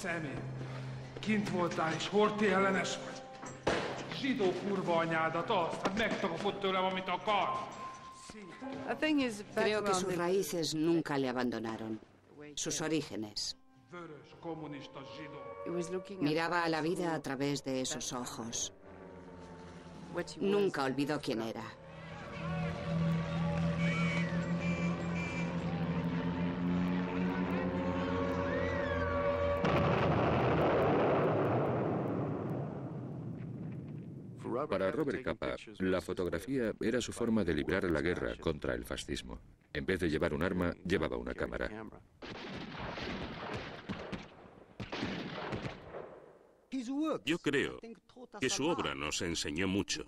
Szemét. Kint voltál, és horti ellenes vagy. Zsidó kurva anyádat, azt, hát megtakapott tőlem, amit akar. The thing is, back Creo que sus raíces nunca le abandonaron. Sus orígenes. Miraba a la vida a través de esos ojos. what he was. Nunca olvidó quién era. Para Robert Capa, la fotografía era su forma de librar la guerra contra el fascismo. En vez de llevar un arma, llevaba una cámara. Yo creo que su obra nos enseñó mucho,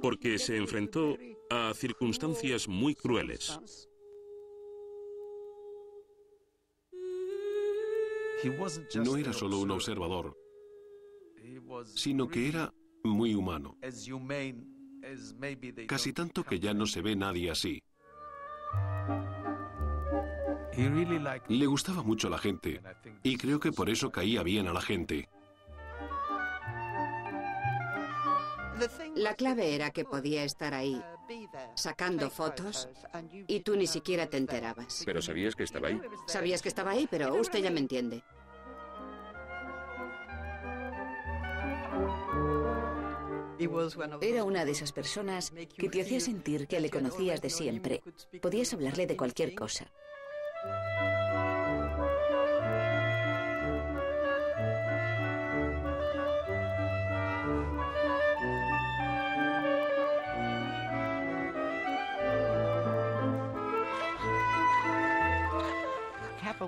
porque se enfrentó a circunstancias muy crueles. No era solo un observador, sino que era muy humano. Casi tanto que ya no se ve nadie así. Le gustaba mucho a la gente y creo que por eso caía bien a la gente. La clave era que podía estar ahí, sacando fotos, y tú ni siquiera te enterabas. Pero sabías que estaba ahí. Sabías que estaba ahí, pero usted ya me entiende. Era una de esas personas que te hacía sentir que le conocías de siempre. Podías hablarle de cualquier cosa.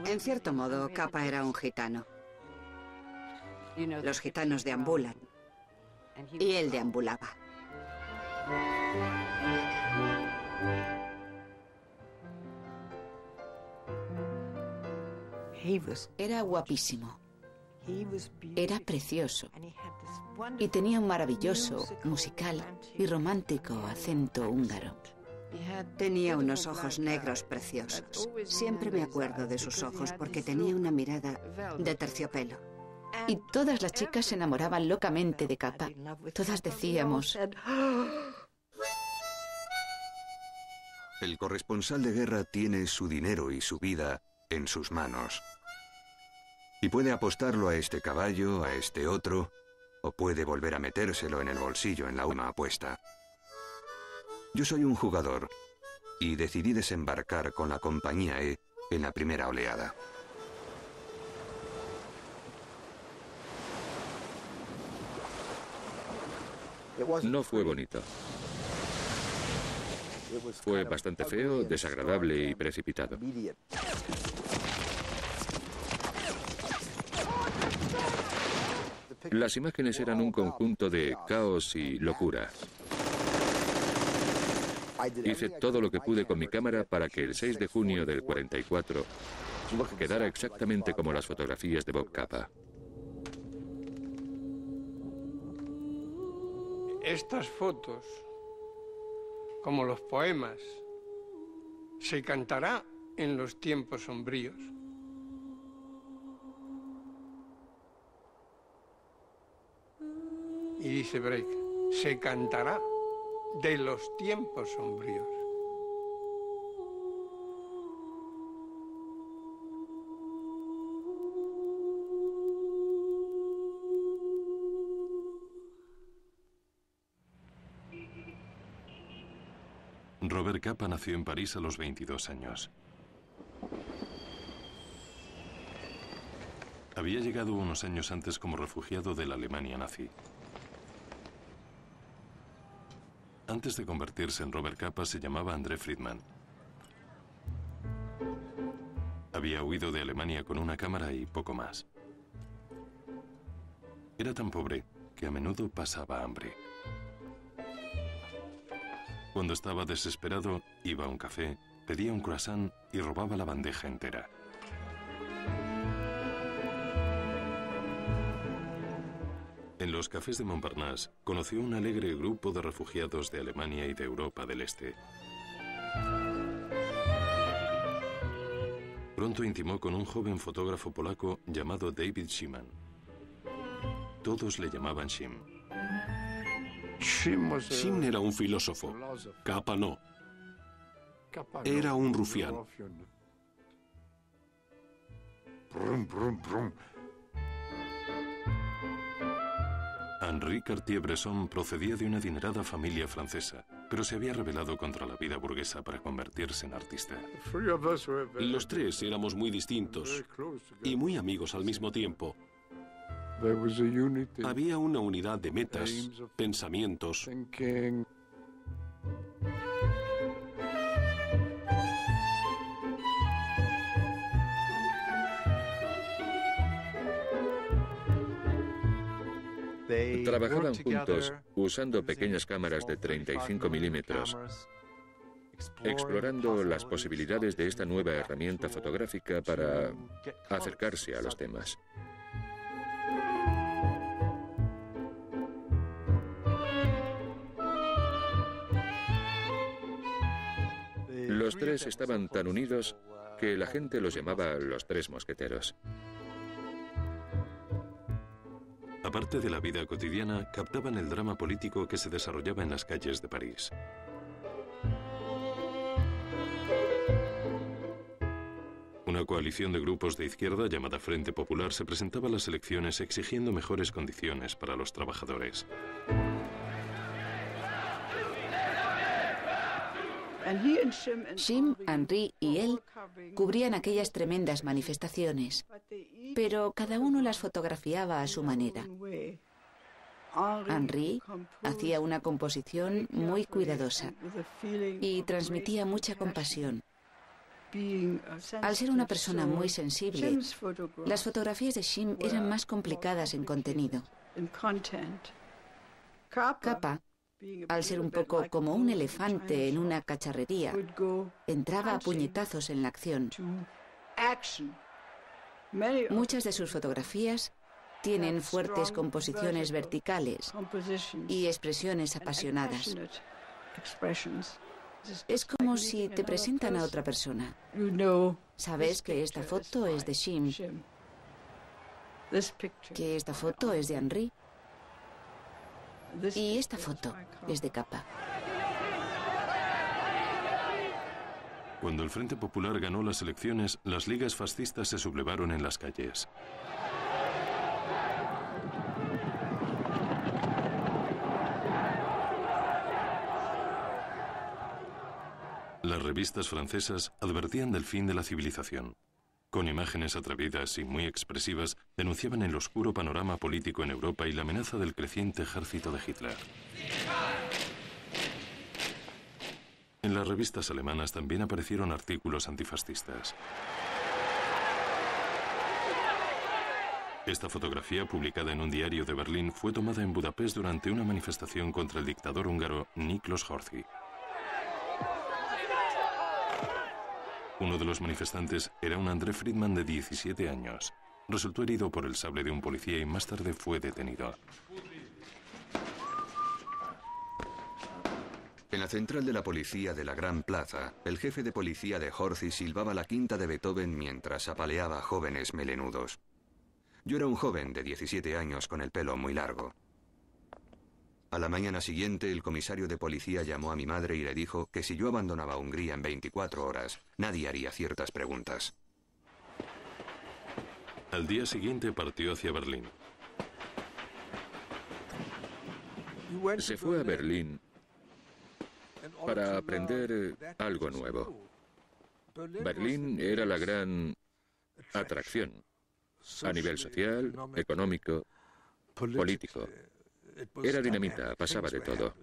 En cierto modo, Capa era un gitano. Los gitanos deambulan. Y él deambulaba. Era guapísimo. Era precioso. Y tenía un maravilloso, musical y romántico acento húngaro. Tenía unos ojos negros preciosos. Siempre me acuerdo de sus ojos porque tenía una mirada de terciopelo. Y todas las chicas se enamoraban locamente de Capa. Todas decíamos, El corresponsal de guerra tiene su dinero y su vida en sus manos. Y puede apostarlo a este caballo, a este otro, o puede volver a metérselo en el bolsillo en la última apuesta. Yo soy un jugador y decidí desembarcar con la compañía E en la primera oleada. No fue bonito. Fue bastante feo, desagradable y precipitado. Las imágenes eran un conjunto de caos y locura. Hice todo lo que pude con mi cámara para que el 6 de junio del 44 quedara exactamente como las fotografías de Bob Capa. Estas fotos, como los poemas, se cantará en los tiempos sombríos. Y dice Break, se cantará de los tiempos sombríos. Robert Capa nació en París a los 22 años. Había llegado unos años antes como refugiado de la Alemania nazi. Antes de convertirse en Robert Capa se llamaba André Friedman. Había huido de Alemania con una cámara y poco más. Era tan pobre que a menudo pasaba hambre. Cuando estaba desesperado, iba a un café, pedía un croissant y robaba la bandeja entera. En los cafés de Montparnasse conoció un alegre grupo de refugiados de Alemania y de Europa del Este. pronto intimó con un joven fotógrafo polaco llamado David Schiman. Todos le llamaban Shim. Shim era un filósofo, Kappa no. Era un rufián. Henri Cartier-Bresson procedía de una adinerada familia francesa, pero se había rebelado contra la vida burguesa para convertirse en artista. Los tres éramos muy distintos y muy amigos al mismo tiempo. Había una unidad de metas, pensamientos. Trabajaban juntos usando pequeñas cámaras de 35 milímetros, explorando las posibilidades de esta nueva herramienta fotográfica para acercarse a los temas. Los tres estaban tan unidos que la gente los llamaba los tres mosqueteros. Aparte de la vida cotidiana, captaban el drama político que se desarrollaba en las calles de París. Una coalición de grupos de izquierda llamada Frente Popular se presentaba a las elecciones exigiendo mejores condiciones para los trabajadores. Shim, Henri y él cubrían aquellas tremendas manifestaciones, pero cada uno las fotografiaba a su manera. Henri hacía una composición muy cuidadosa y transmitía mucha compasión. Al ser una persona muy sensible, las fotografías de Shim eran más complicadas en contenido. Kappa al ser un poco como un elefante en una cacharrería, entraba a puñetazos en la acción. Muchas de sus fotografías tienen fuertes composiciones verticales y expresiones apasionadas. Es como si te presentan a otra persona. Sabes que esta foto es de Shim, que esta foto es de Henri y esta foto es de capa. Cuando el Frente Popular ganó las elecciones, las ligas fascistas se sublevaron en las calles. Las revistas francesas advertían del fin de la civilización con imágenes atrevidas y muy expresivas, denunciaban el oscuro panorama político en Europa y la amenaza del creciente ejército de Hitler. En las revistas alemanas también aparecieron artículos antifascistas. Esta fotografía, publicada en un diario de Berlín, fue tomada en Budapest durante una manifestación contra el dictador húngaro Niklos Horthy. Uno de los manifestantes era un André Friedman de 17 años. Resultó herido por el sable de un policía y más tarde fue detenido. En la central de la policía de la Gran Plaza, el jefe de policía de Horthy silbaba la quinta de Beethoven mientras apaleaba jóvenes melenudos. Yo era un joven de 17 años con el pelo muy largo. A la mañana siguiente, el comisario de policía llamó a mi madre y le dijo que si yo abandonaba Hungría en 24 horas, nadie haría ciertas preguntas. Al día siguiente partió hacia Berlín. Se fue a Berlín para aprender algo nuevo. Berlín era la gran atracción a nivel social, económico, político. Era dinamita, pasaba de todo.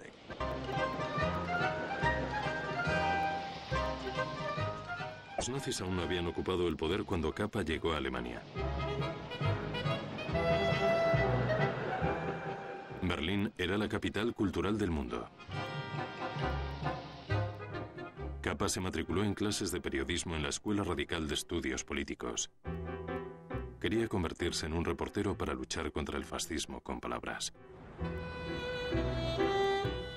Los nazis aún no habían ocupado el poder cuando Kappa llegó a Alemania. Berlín era la capital cultural del mundo. Kappa se matriculó en clases de periodismo en la Escuela Radical de Estudios Políticos. Quería convertirse en un reportero para luchar contra el fascismo con palabras.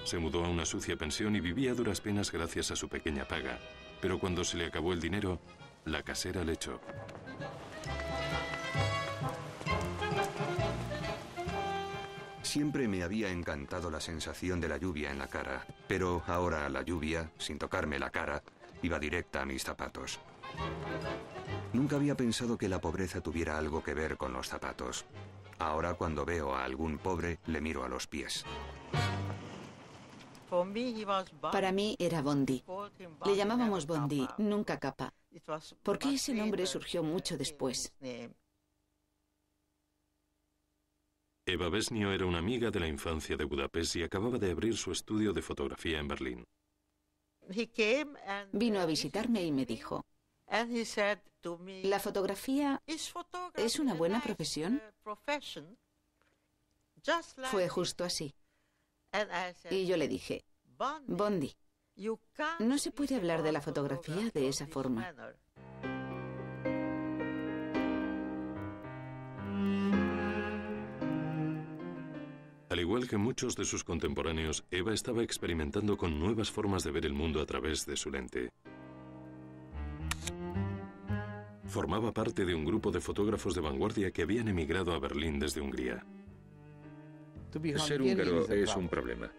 Se mudó a una sucia pensión y vivía a duras penas gracias a su pequeña paga. Pero cuando se le acabó el dinero, La casera le echó. Siempre me había encantado la sensación de la lluvia en la cara, pero ahora la lluvia, sin tocarme la cara, iba directa a mis zapatos. Nunca había pensado que la pobreza tuviera algo que ver con los zapatos. Ahora cuando veo a algún pobre, le miro a los pies. Para mí era Bondi. Le llamábamos Bondi, nunca capa. Porque ese nombre surgió mucho después. Eva Besnio era una amiga de la infancia de Budapest y acababa de abrir su estudio de fotografía en Berlín. Vino a visitarme y me dijo, ¿la fotografía es una buena profesión? Fue justo así. Y yo le dije, Bondi, no se puede hablar de la fotografía de esa forma. Al igual que muchos de sus contemporáneos, Eva estaba experimentando con nuevas formas de ver el mundo a través de su lente. Formaba parte de un grupo de fotógrafos de vanguardia que habían emigrado a Berlín desde Hungría. Ser húngaro es un problema.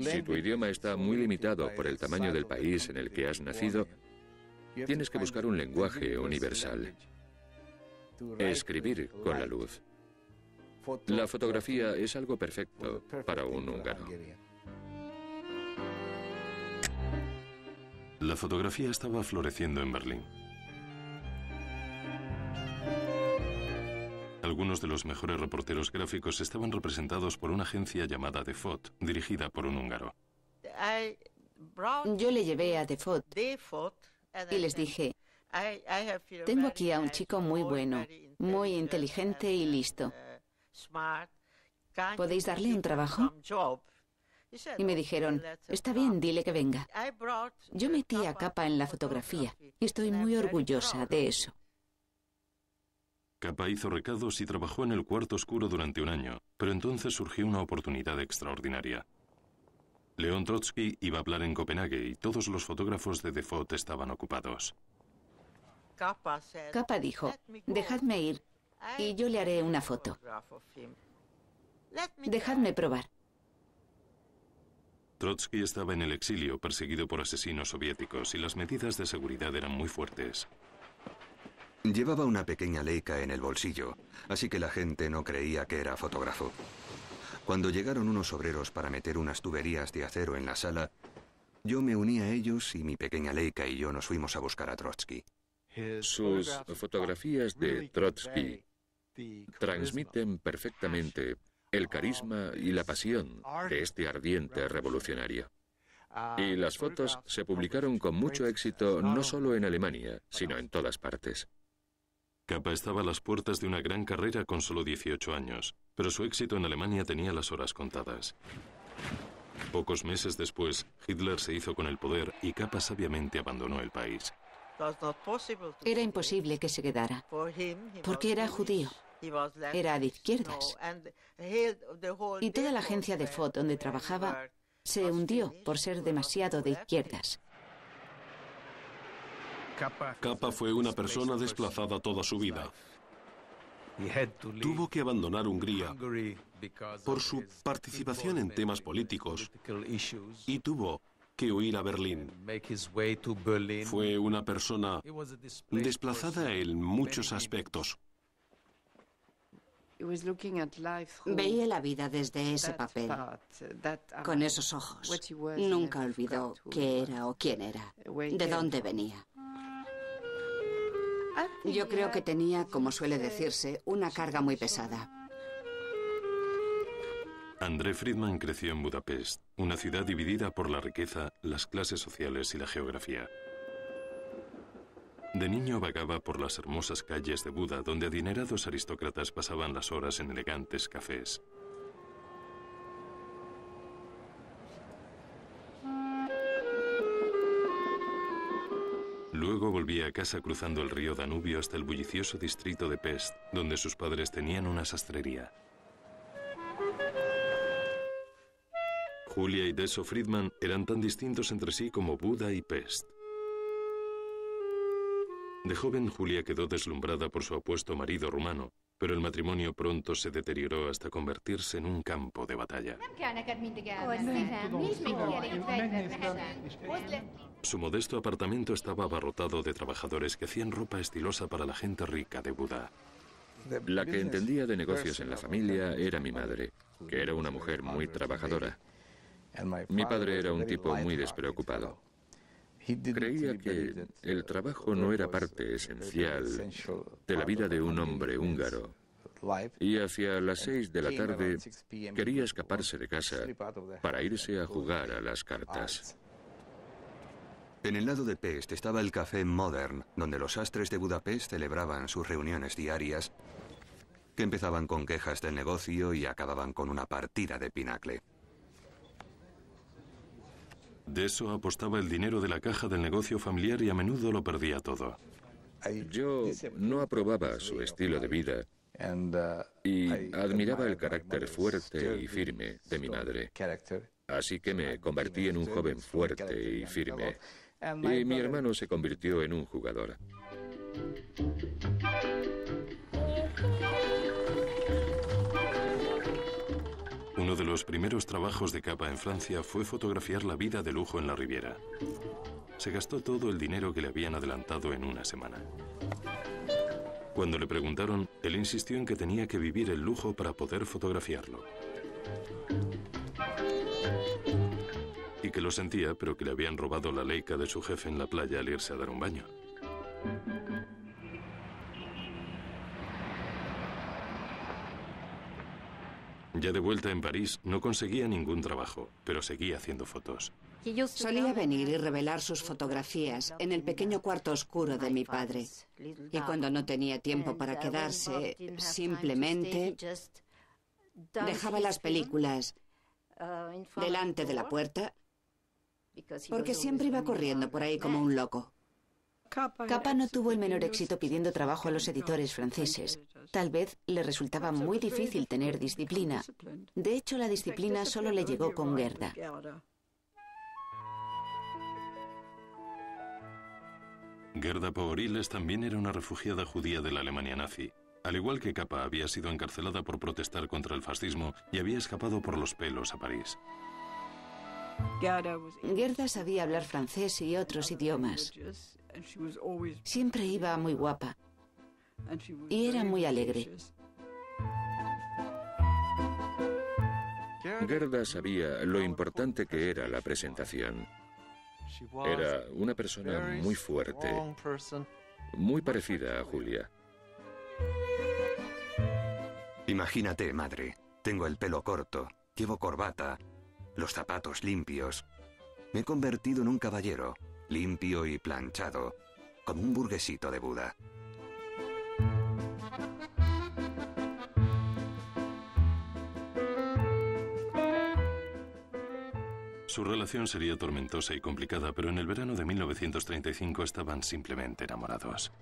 Si tu idioma está muy limitado por el tamaño del país en el que has nacido, tienes que buscar un lenguaje universal. Escribir con la luz. La fotografía es algo perfecto para un húngaro. La fotografía estaba floreciendo en Berlín. Algunos de los mejores reporteros gráficos estaban representados por una agencia llamada Defot, dirigida por un húngaro. Yo le llevé a Defot y les dije, tengo aquí a un chico muy bueno, muy inteligente y listo. ¿Podéis darle un trabajo? Y me dijeron, está bien, dile que venga. Yo metí a Capa en la fotografía y estoy muy orgullosa de eso. Capa hizo recados y trabajó en el cuarto oscuro durante un año, pero entonces surgió una oportunidad extraordinaria. León Trotsky iba a hablar en Copenhague y todos los fotógrafos de Defot estaban ocupados. Capa dijo, dejadme ir y yo le haré una foto. Dejadme probar. Trotsky estaba en el exilio perseguido por asesinos soviéticos y las medidas de seguridad eran muy fuertes. Llevaba una pequeña Leica en el bolsillo, así que la gente no creía que era fotógrafo. Cuando llegaron unos obreros para meter unas tuberías de acero en la sala, yo me uní a ellos y mi pequeña Leica y yo nos fuimos a buscar a Trotsky. Sus fotografías de Trotsky transmiten perfectamente el carisma y la pasión de este ardiente revolucionario. Y las fotos se publicaron con mucho éxito no solo en Alemania, sino en todas partes. Capa estaba a las puertas de una gran carrera con solo 18 años, pero su éxito en Alemania tenía las horas contadas. Pocos meses después, Hitler se hizo con el poder y Capa sabiamente abandonó el país. Era imposible que se quedara, porque era judío. Era de izquierdas. Y toda la agencia de foto donde trabajaba se hundió por ser demasiado de izquierdas. Capa fue una persona desplazada toda su vida. Tuvo que abandonar Hungría por su participación en temas políticos y tuvo que huir a Berlín. Fue una persona desplazada en muchos aspectos. Veía la vida desde ese papel, con esos ojos. Nunca olvidó qué era o quién era, de dónde venía. Yo creo que tenía, como suele decirse, una carga muy pesada. André Friedman creció en Budapest, una ciudad dividida por la riqueza, las clases sociales y la geografía. De niño vagaba por las hermosas calles de Buda, donde adinerados aristócratas pasaban las horas en elegantes cafés. Luego volvía a casa cruzando el río Danubio hasta el bullicioso distrito de Pest, donde sus padres tenían una sastrería. Julia y Deso Friedman eran tan distintos entre sí como Buda y Pest. De joven, Julia quedó deslumbrada por su apuesto marido rumano, pero el matrimonio pronto se deterioró hasta convertirse en un campo de batalla. Su modesto apartamento estaba abarrotado de trabajadores que hacían ropa estilosa para la gente rica de Buda. La que entendía de negocios en la familia era mi madre, que era una mujer muy trabajadora. Mi padre era un tipo muy despreocupado. Creía que el trabajo no era parte esencial de la vida de un hombre húngaro. Y hacia las seis de la tarde quería escaparse de casa para irse a jugar a las cartas. En el lado de Pest estaba el café Modern, donde los astres de Budapest celebraban sus reuniones diarias, que empezaban con quejas del negocio y acababan con una partida de pinacle. De eso apostaba el dinero de la caja del negocio familiar y a menudo lo perdía todo. Yo no aprobaba su estilo de vida y admiraba el carácter fuerte y firme de mi madre. Así que me convertí en un joven fuerte y firme. Y mi hermano se convirtió en un jugador. Uno de los primeros trabajos de Capa en Francia fue fotografiar la vida de lujo en la Riviera. Se gastó todo el dinero que le habían adelantado en una semana. Cuando le preguntaron, él insistió en que tenía que vivir el lujo para poder fotografiarlo. Y que lo sentía, pero que le habían robado la leica de su jefe en la playa al irse a dar un baño. Ya de vuelta en París, no conseguía ningún trabajo, pero seguía haciendo fotos. Solía venir y revelar sus fotografías en el pequeño cuarto oscuro de mi padre. Y cuando no tenía tiempo para quedarse, simplemente dejaba las películas delante de la puerta porque siempre iba corriendo por ahí como un loco. Capa no tuvo el menor éxito pidiendo trabajo a los editores franceses. Tal vez le resultaba muy difícil tener disciplina. De hecho, la disciplina solo le llegó con Gerda. Gerda Pogoriles también era una refugiada judía de la Alemania nazi. Al igual que Capa, había sido encarcelada por protestar contra el fascismo y había escapado por los pelos a París. Gerda sabía hablar francés y otros idiomas. Siempre iba muy guapa y era muy alegre. Gerda sabía lo importante que era la presentación. Era una persona muy fuerte, muy parecida a Julia. Imagínate, madre, tengo el pelo corto, llevo corbata, los zapatos limpios. Me he convertido en un caballero, limpio y planchado, como un burguesito de Buda. Su relación sería tormentosa y complicada, pero en el verano de 1935 estaban simplemente enamorados.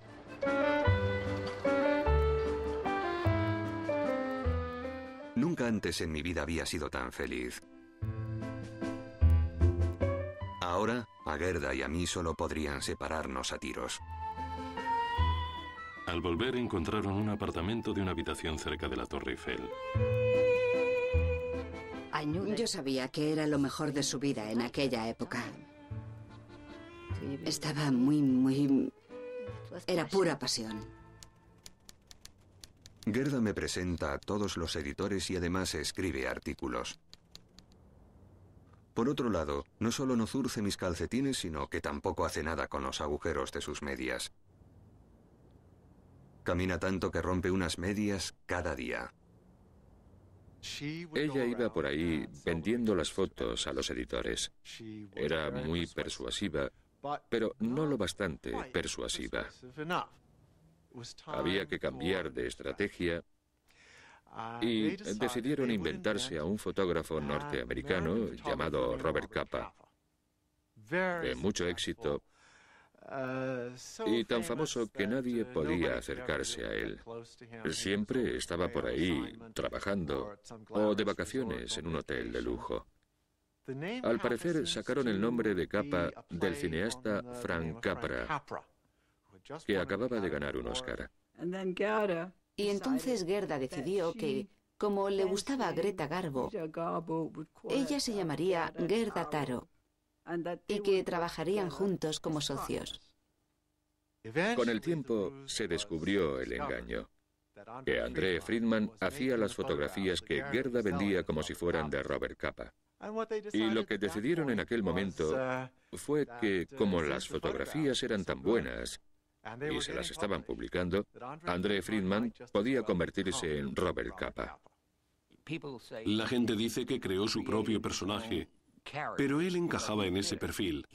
Nunca antes en mi vida había sido tan feliz. Ahora, a Gerda y a mí solo podrían separarnos a tiros. Al volver encontraron un apartamento de una habitación cerca de la Torre Eiffel. Yo sabía que era lo mejor de su vida en aquella época. Estaba muy, muy... Era pura pasión. Gerda me presenta a todos los editores y además escribe artículos. Por otro lado, no solo no zurce mis calcetines, sino que tampoco hace nada con los agujeros de sus medias. Camina tanto que rompe unas medias cada día. Ella iba por ahí vendiendo las fotos a los editores. Era muy persuasiva, pero no lo bastante persuasiva. Había que cambiar de estrategia y decidieron inventarse a un fotógrafo norteamericano llamado Robert Capa, de mucho éxito y tan famoso que nadie podía acercarse a él. Siempre estaba por ahí trabajando o de vacaciones en un hotel de lujo. Al parecer sacaron el nombre de capa del cineasta Frank Capra, que acababa de ganar un Oscar. Y entonces Gerda decidió que, como le gustaba a Greta Garbo, ella se llamaría Gerda Taro y que trabajarían juntos como socios. Con el tiempo se descubrió el engaño, que André Friedman hacía las fotografías que Gerda vendía como si fueran de Robert Capa. Y lo que decidieron en aquel momento fue que como las fotografías eran tan buenas y se las estaban publicando, André Friedman podía convertirse en Robert Capa. La gente dice que creó su propio personaje, pero él encajaba en ese perfil.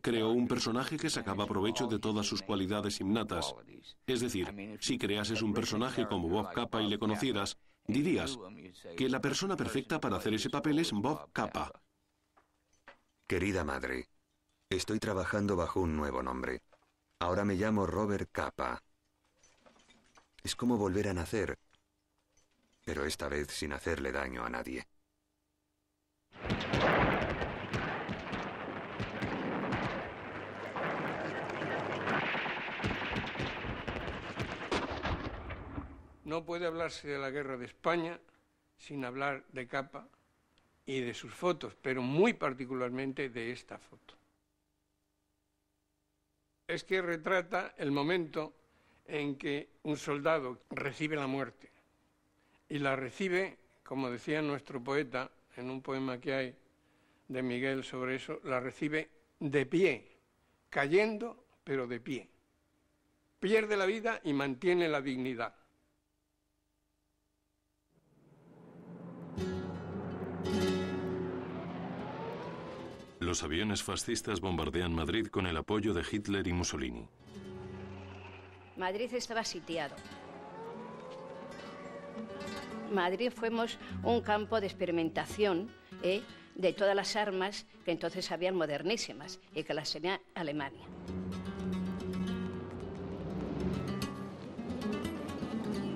Creó un personaje que sacaba provecho de todas sus cualidades innatas. Es decir, si creases un personaje como Bob Capa y le conocieras, dirías que la persona perfecta para hacer ese papel es Bob Capa. Querida madre, estoy trabajando bajo un nuevo nombre. Ahora me llamo Robert Capa. Es como volver a nacer, pero esta vez sin hacerle daño a nadie. No puede hablarse de la guerra de España sin hablar de Capa y de sus fotos, pero muy particularmente de esta foto es que retrata el momento en que un soldado recibe la muerte y la recibe, como decía nuestro poeta en un poema que hay de Miguel sobre eso, la recibe de pie, cayendo, pero de pie. Pierde la vida y mantiene la dignidad. Los aviones fascistas bombardean Madrid con el apoyo de Hitler y Mussolini. Madrid estaba sitiado. Madrid fuimos un campo de experimentación ¿eh? de todas las armas que entonces habían modernísimas y que las tenía Alemania.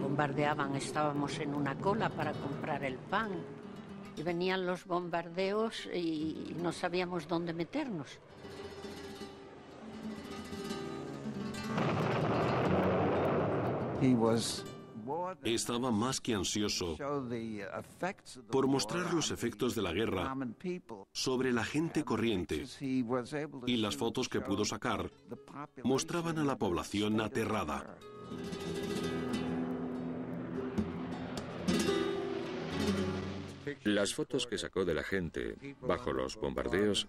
Bombardeaban, estábamos en una cola para comprar el pan y venían los bombardeos y no sabíamos dónde meternos. Estaba más que ansioso por mostrar los efectos de la guerra sobre la gente corriente y las fotos que pudo sacar mostraban a la población aterrada. Las fotos que sacó de la gente bajo los bombardeos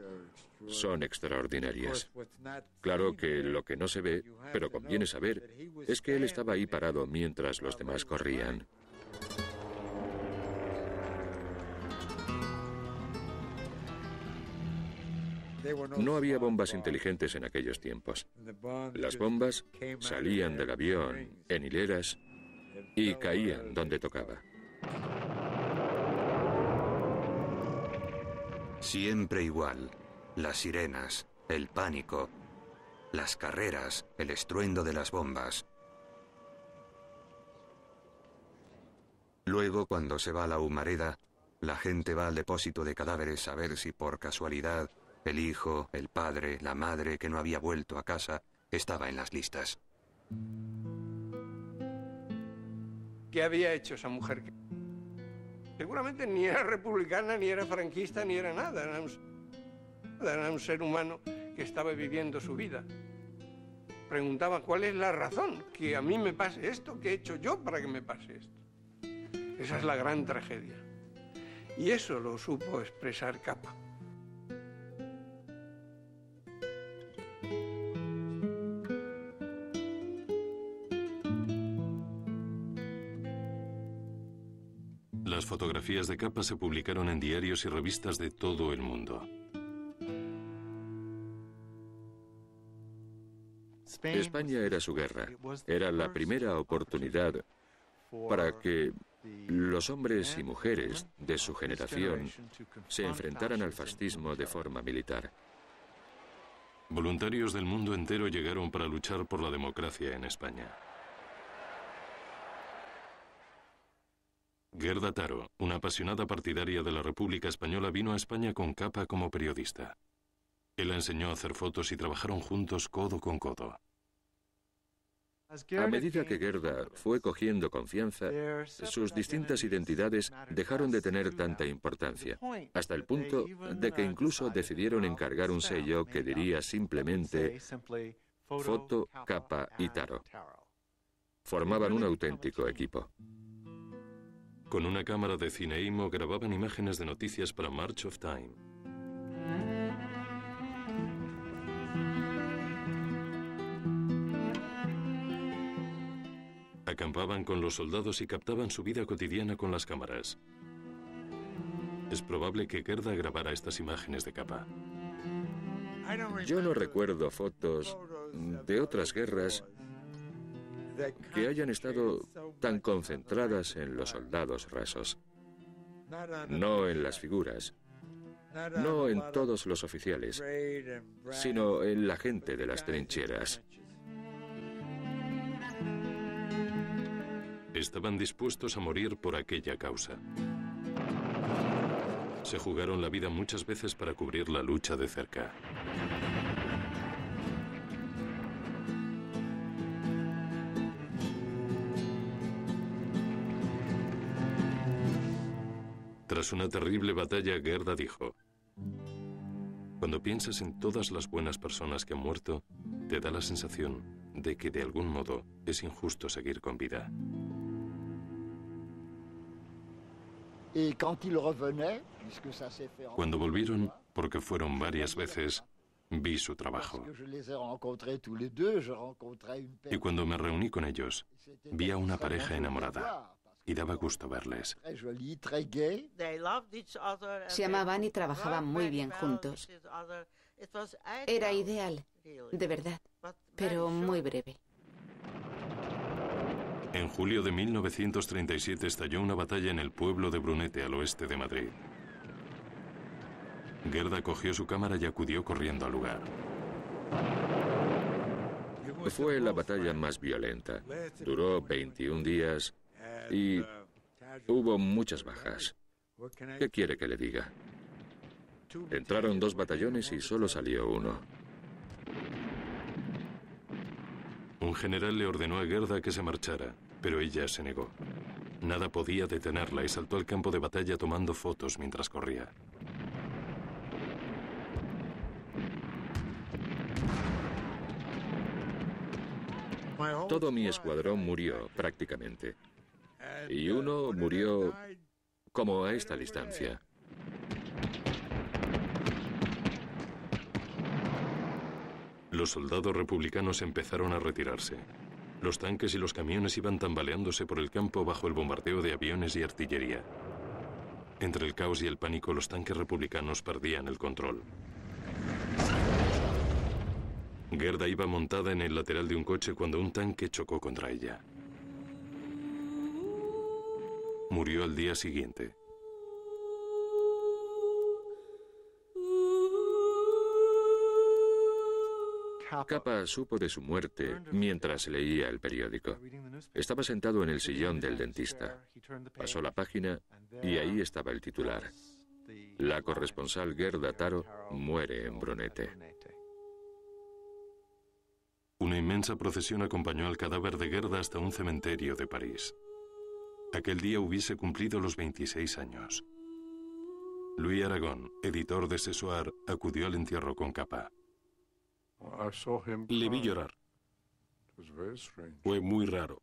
son extraordinarias. Claro que lo que no se ve, pero conviene saber, es que él estaba ahí parado mientras los demás corrían. No había bombas inteligentes en aquellos tiempos. Las bombas salían del avión en hileras y caían donde tocaba. Siempre igual. Las sirenas, el pánico, las carreras, el estruendo de las bombas. Luego, cuando se va a la humareda, la gente va al depósito de cadáveres a ver si por casualidad el hijo, el padre, la madre que no había vuelto a casa estaba en las listas. ¿Qué había hecho esa mujer? Seguramente ni era republicana, ni era franquista, ni era nada. Era un, un ser humano que estaba viviendo su vida. Preguntaba cuál es la razón que a mí me pase esto, qué he hecho yo para que me pase esto. Esa es la gran tragedia. Y eso lo supo expresar Capa. Fotografías de capa se publicaron en diarios y revistas de todo el mundo. España era su guerra. Era la primera oportunidad para que los hombres y mujeres de su generación se enfrentaran al fascismo de forma militar. Voluntarios del mundo entero llegaron para luchar por la democracia en España. Gerda Taro, una apasionada partidaria de la República Española, vino a España con capa como periodista. Él la enseñó a hacer fotos y trabajaron juntos codo con codo. A medida que Gerda fue cogiendo confianza, sus distintas identidades dejaron de tener tanta importancia, hasta el punto de que incluso decidieron encargar un sello que diría simplemente foto, capa y taro. Formaban un auténtico equipo. Con una cámara de cineimo grababan imágenes de noticias para March of Time. Acampaban con los soldados y captaban su vida cotidiana con las cámaras. Es probable que Gerda grabara estas imágenes de capa. Yo no recuerdo fotos de otras guerras que hayan estado tan concentradas en los soldados rasos. No en las figuras, no en todos los oficiales, sino en la gente de las trincheras. Estaban dispuestos a morir por aquella causa. Se jugaron la vida muchas veces para cubrir la lucha de cerca. Tras una terrible batalla, Gerda dijo, Cuando piensas en todas las buenas personas que han muerto, te da la sensación de que de algún modo es injusto seguir con vida. Cuando volvieron, porque fueron varias veces, vi su trabajo. Y cuando me reuní con ellos, vi a una pareja enamorada y daba gusto verles. Se amaban y trabajaban muy bien juntos. Era ideal, de verdad, pero muy breve. En julio de 1937 estalló una batalla en el pueblo de Brunete, al oeste de Madrid. Gerda cogió su cámara y acudió corriendo al lugar. Fue la batalla más violenta. Duró 21 días y hubo muchas bajas. ¿Qué quiere que le diga? Entraron dos batallones y solo salió uno. Un general le ordenó a Gerda que se marchara, pero ella se negó. Nada podía detenerla y saltó al campo de batalla tomando fotos mientras corría. Todo mi escuadrón murió prácticamente y uno murió como a esta distancia. Los soldados republicanos empezaron a retirarse. Los tanques y los camiones iban tambaleándose por el campo bajo el bombardeo de aviones y artillería. Entre el caos y el pánico, los tanques republicanos perdían el control. Gerda iba montada en el lateral de un coche cuando un tanque chocó contra ella. Murió al día siguiente. Capa supo de su muerte mientras leía el periódico. Estaba sentado en el sillón del dentista. Pasó la página y ahí estaba el titular. La corresponsal Gerda Taro muere en Brunete. Una inmensa procesión acompañó al cadáver de Gerda hasta un cementerio de París. Aquel día hubiese cumplido los 26 años. Louis Aragón, editor de Sesoir, acudió al entierro con capa. Le vi llorar. Fue muy raro.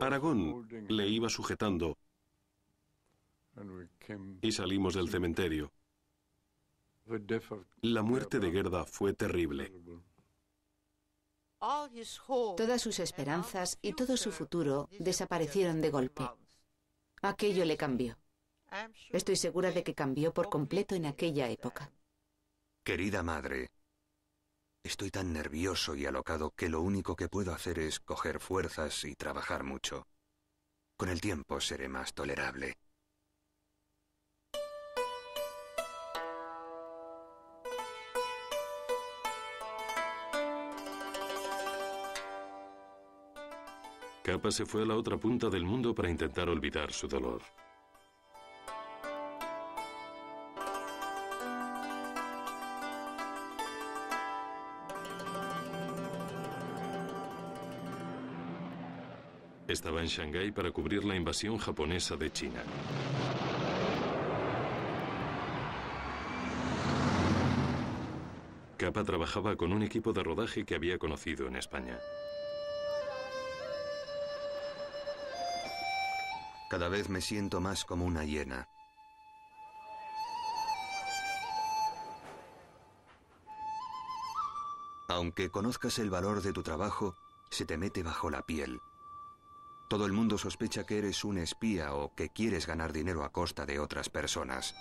Aragón le iba sujetando y salimos del cementerio. La muerte de Gerda fue terrible. Todas sus esperanzas y todo su futuro desaparecieron de golpe. Aquello le cambió. Estoy segura de que cambió por completo en aquella época. Querida madre, estoy tan nervioso y alocado que lo único que puedo hacer es coger fuerzas y trabajar mucho. Con el tiempo seré más tolerable. Capa se fue a la otra punta del mundo para intentar olvidar su dolor. Estaba en Shanghái para cubrir la invasión japonesa de China. Capa trabajaba con un equipo de rodaje que había conocido en España. Cada vez me siento más como una hiena. Aunque conozcas el valor de tu trabajo, se te mete bajo la piel. Todo el mundo sospecha que eres un espía o que quieres ganar dinero a costa de otras personas.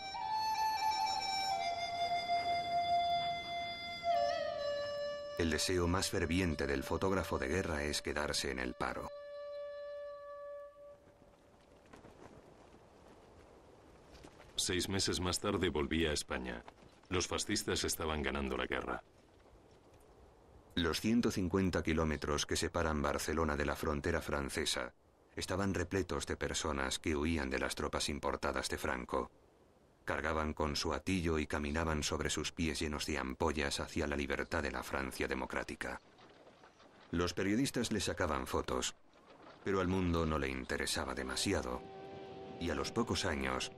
El deseo más ferviente del fotógrafo de guerra es quedarse en el paro. Seis meses más tarde volví a España. Los fascistas estaban ganando la guerra. Los 150 kilómetros que separan Barcelona de la frontera francesa estaban repletos de personas que huían de las tropas importadas de Franco. Cargaban con su atillo y caminaban sobre sus pies llenos de ampollas hacia la libertad de la Francia democrática. Los periodistas le sacaban fotos, pero al mundo no le interesaba demasiado. Y a los pocos años,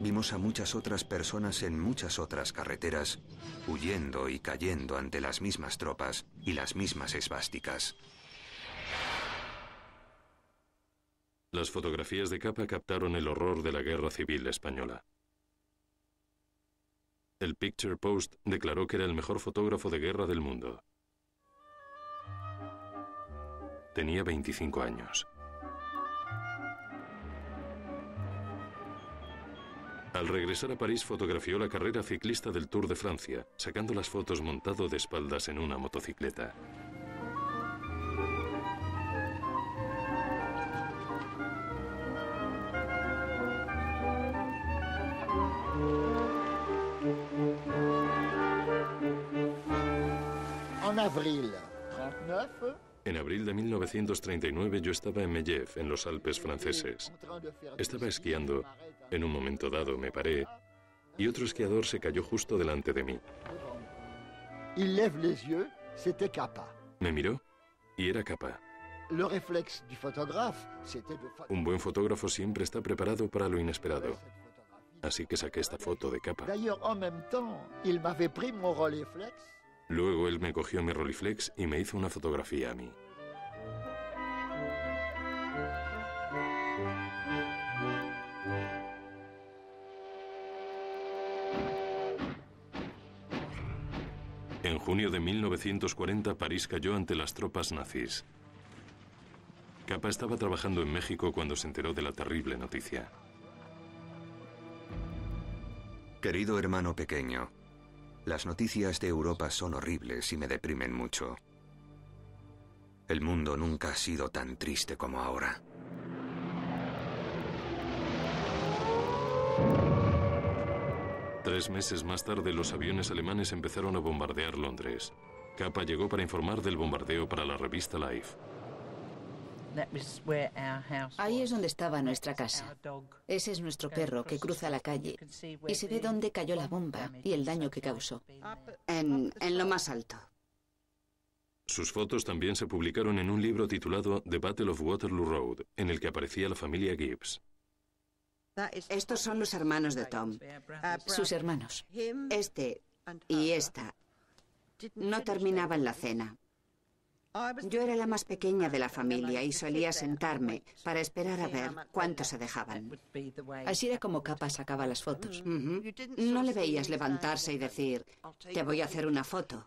vimos a muchas otras personas en muchas otras carreteras huyendo y cayendo ante las mismas tropas y las mismas esvásticas. Las fotografías de capa captaron el horror de la guerra civil española. El Picture Post declaró que era el mejor fotógrafo de guerra del mundo. Tenía 25 años. Al regresar a París fotografió la carrera ciclista del Tour de Francia, sacando las fotos montado de espaldas en una motocicleta. En abril 39, en abril de 1939 yo estaba en Mellev, en los Alpes franceses. Estaba esquiando. En un momento dado me paré y otro esquiador se cayó justo delante de mí. Me miró y era capa. Un buen fotógrafo siempre está preparado para lo inesperado. Así que saqué esta foto de capa. Luego él me cogió mi Rolleiflex y me hizo una fotografía a mí. En junio de 1940 París cayó ante las tropas nazis. Capa estaba trabajando en México cuando se enteró de la terrible noticia. Querido hermano pequeño, las noticias de Europa son horribles y me deprimen mucho. El mundo nunca ha sido tan triste como ahora. Tres meses más tarde, los aviones alemanes empezaron a bombardear Londres. Capa llegó para informar del bombardeo para la revista Life. Ahí es donde estaba nuestra casa. Ese es nuestro perro que cruza la calle y se ve dónde cayó la bomba y el daño que causó. En, en lo más alto. Sus fotos también se publicaron en un libro titulado The Battle of Waterloo Road, en el que aparecía la familia Gibbs. Estos son los hermanos de Tom. Sus hermanos. Este y esta no terminaban la cena. Yo era la más pequeña de la familia y solía sentarme para esperar a ver cuánto se dejaban. Así era como Capa sacaba las fotos. No le veías levantarse y decir, te voy a hacer una foto.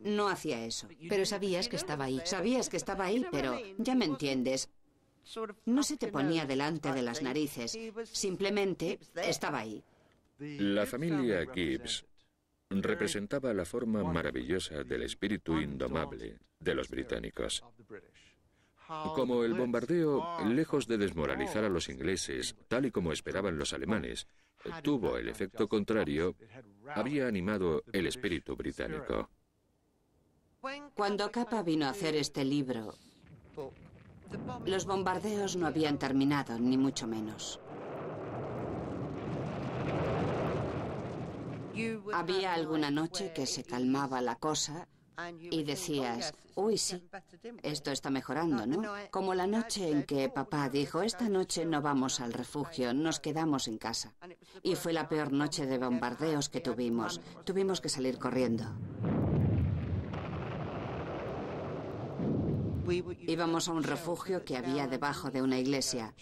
No hacía eso. Pero sabías que estaba ahí. Sabías que estaba ahí, pero ya me entiendes. No se te ponía delante de las narices, simplemente estaba ahí. La familia Gibbs representaba la forma maravillosa del espíritu indomable de los británicos. Como el bombardeo, lejos de desmoralizar a los ingleses, tal y como esperaban los alemanes, tuvo el efecto contrario, había animado el espíritu británico. Cuando Capa vino a hacer este libro, los bombardeos no habían terminado, ni mucho menos. Había alguna noche que se calmaba la cosa Y decías, uy, sí, esto está mejorando, ¿no? Como la noche en que papá dijo, esta noche no vamos al refugio, nos quedamos en casa. Y fue la peor noche de bombardeos que tuvimos. Tuvimos que salir corriendo. Íbamos a un refugio que había debajo de una iglesia.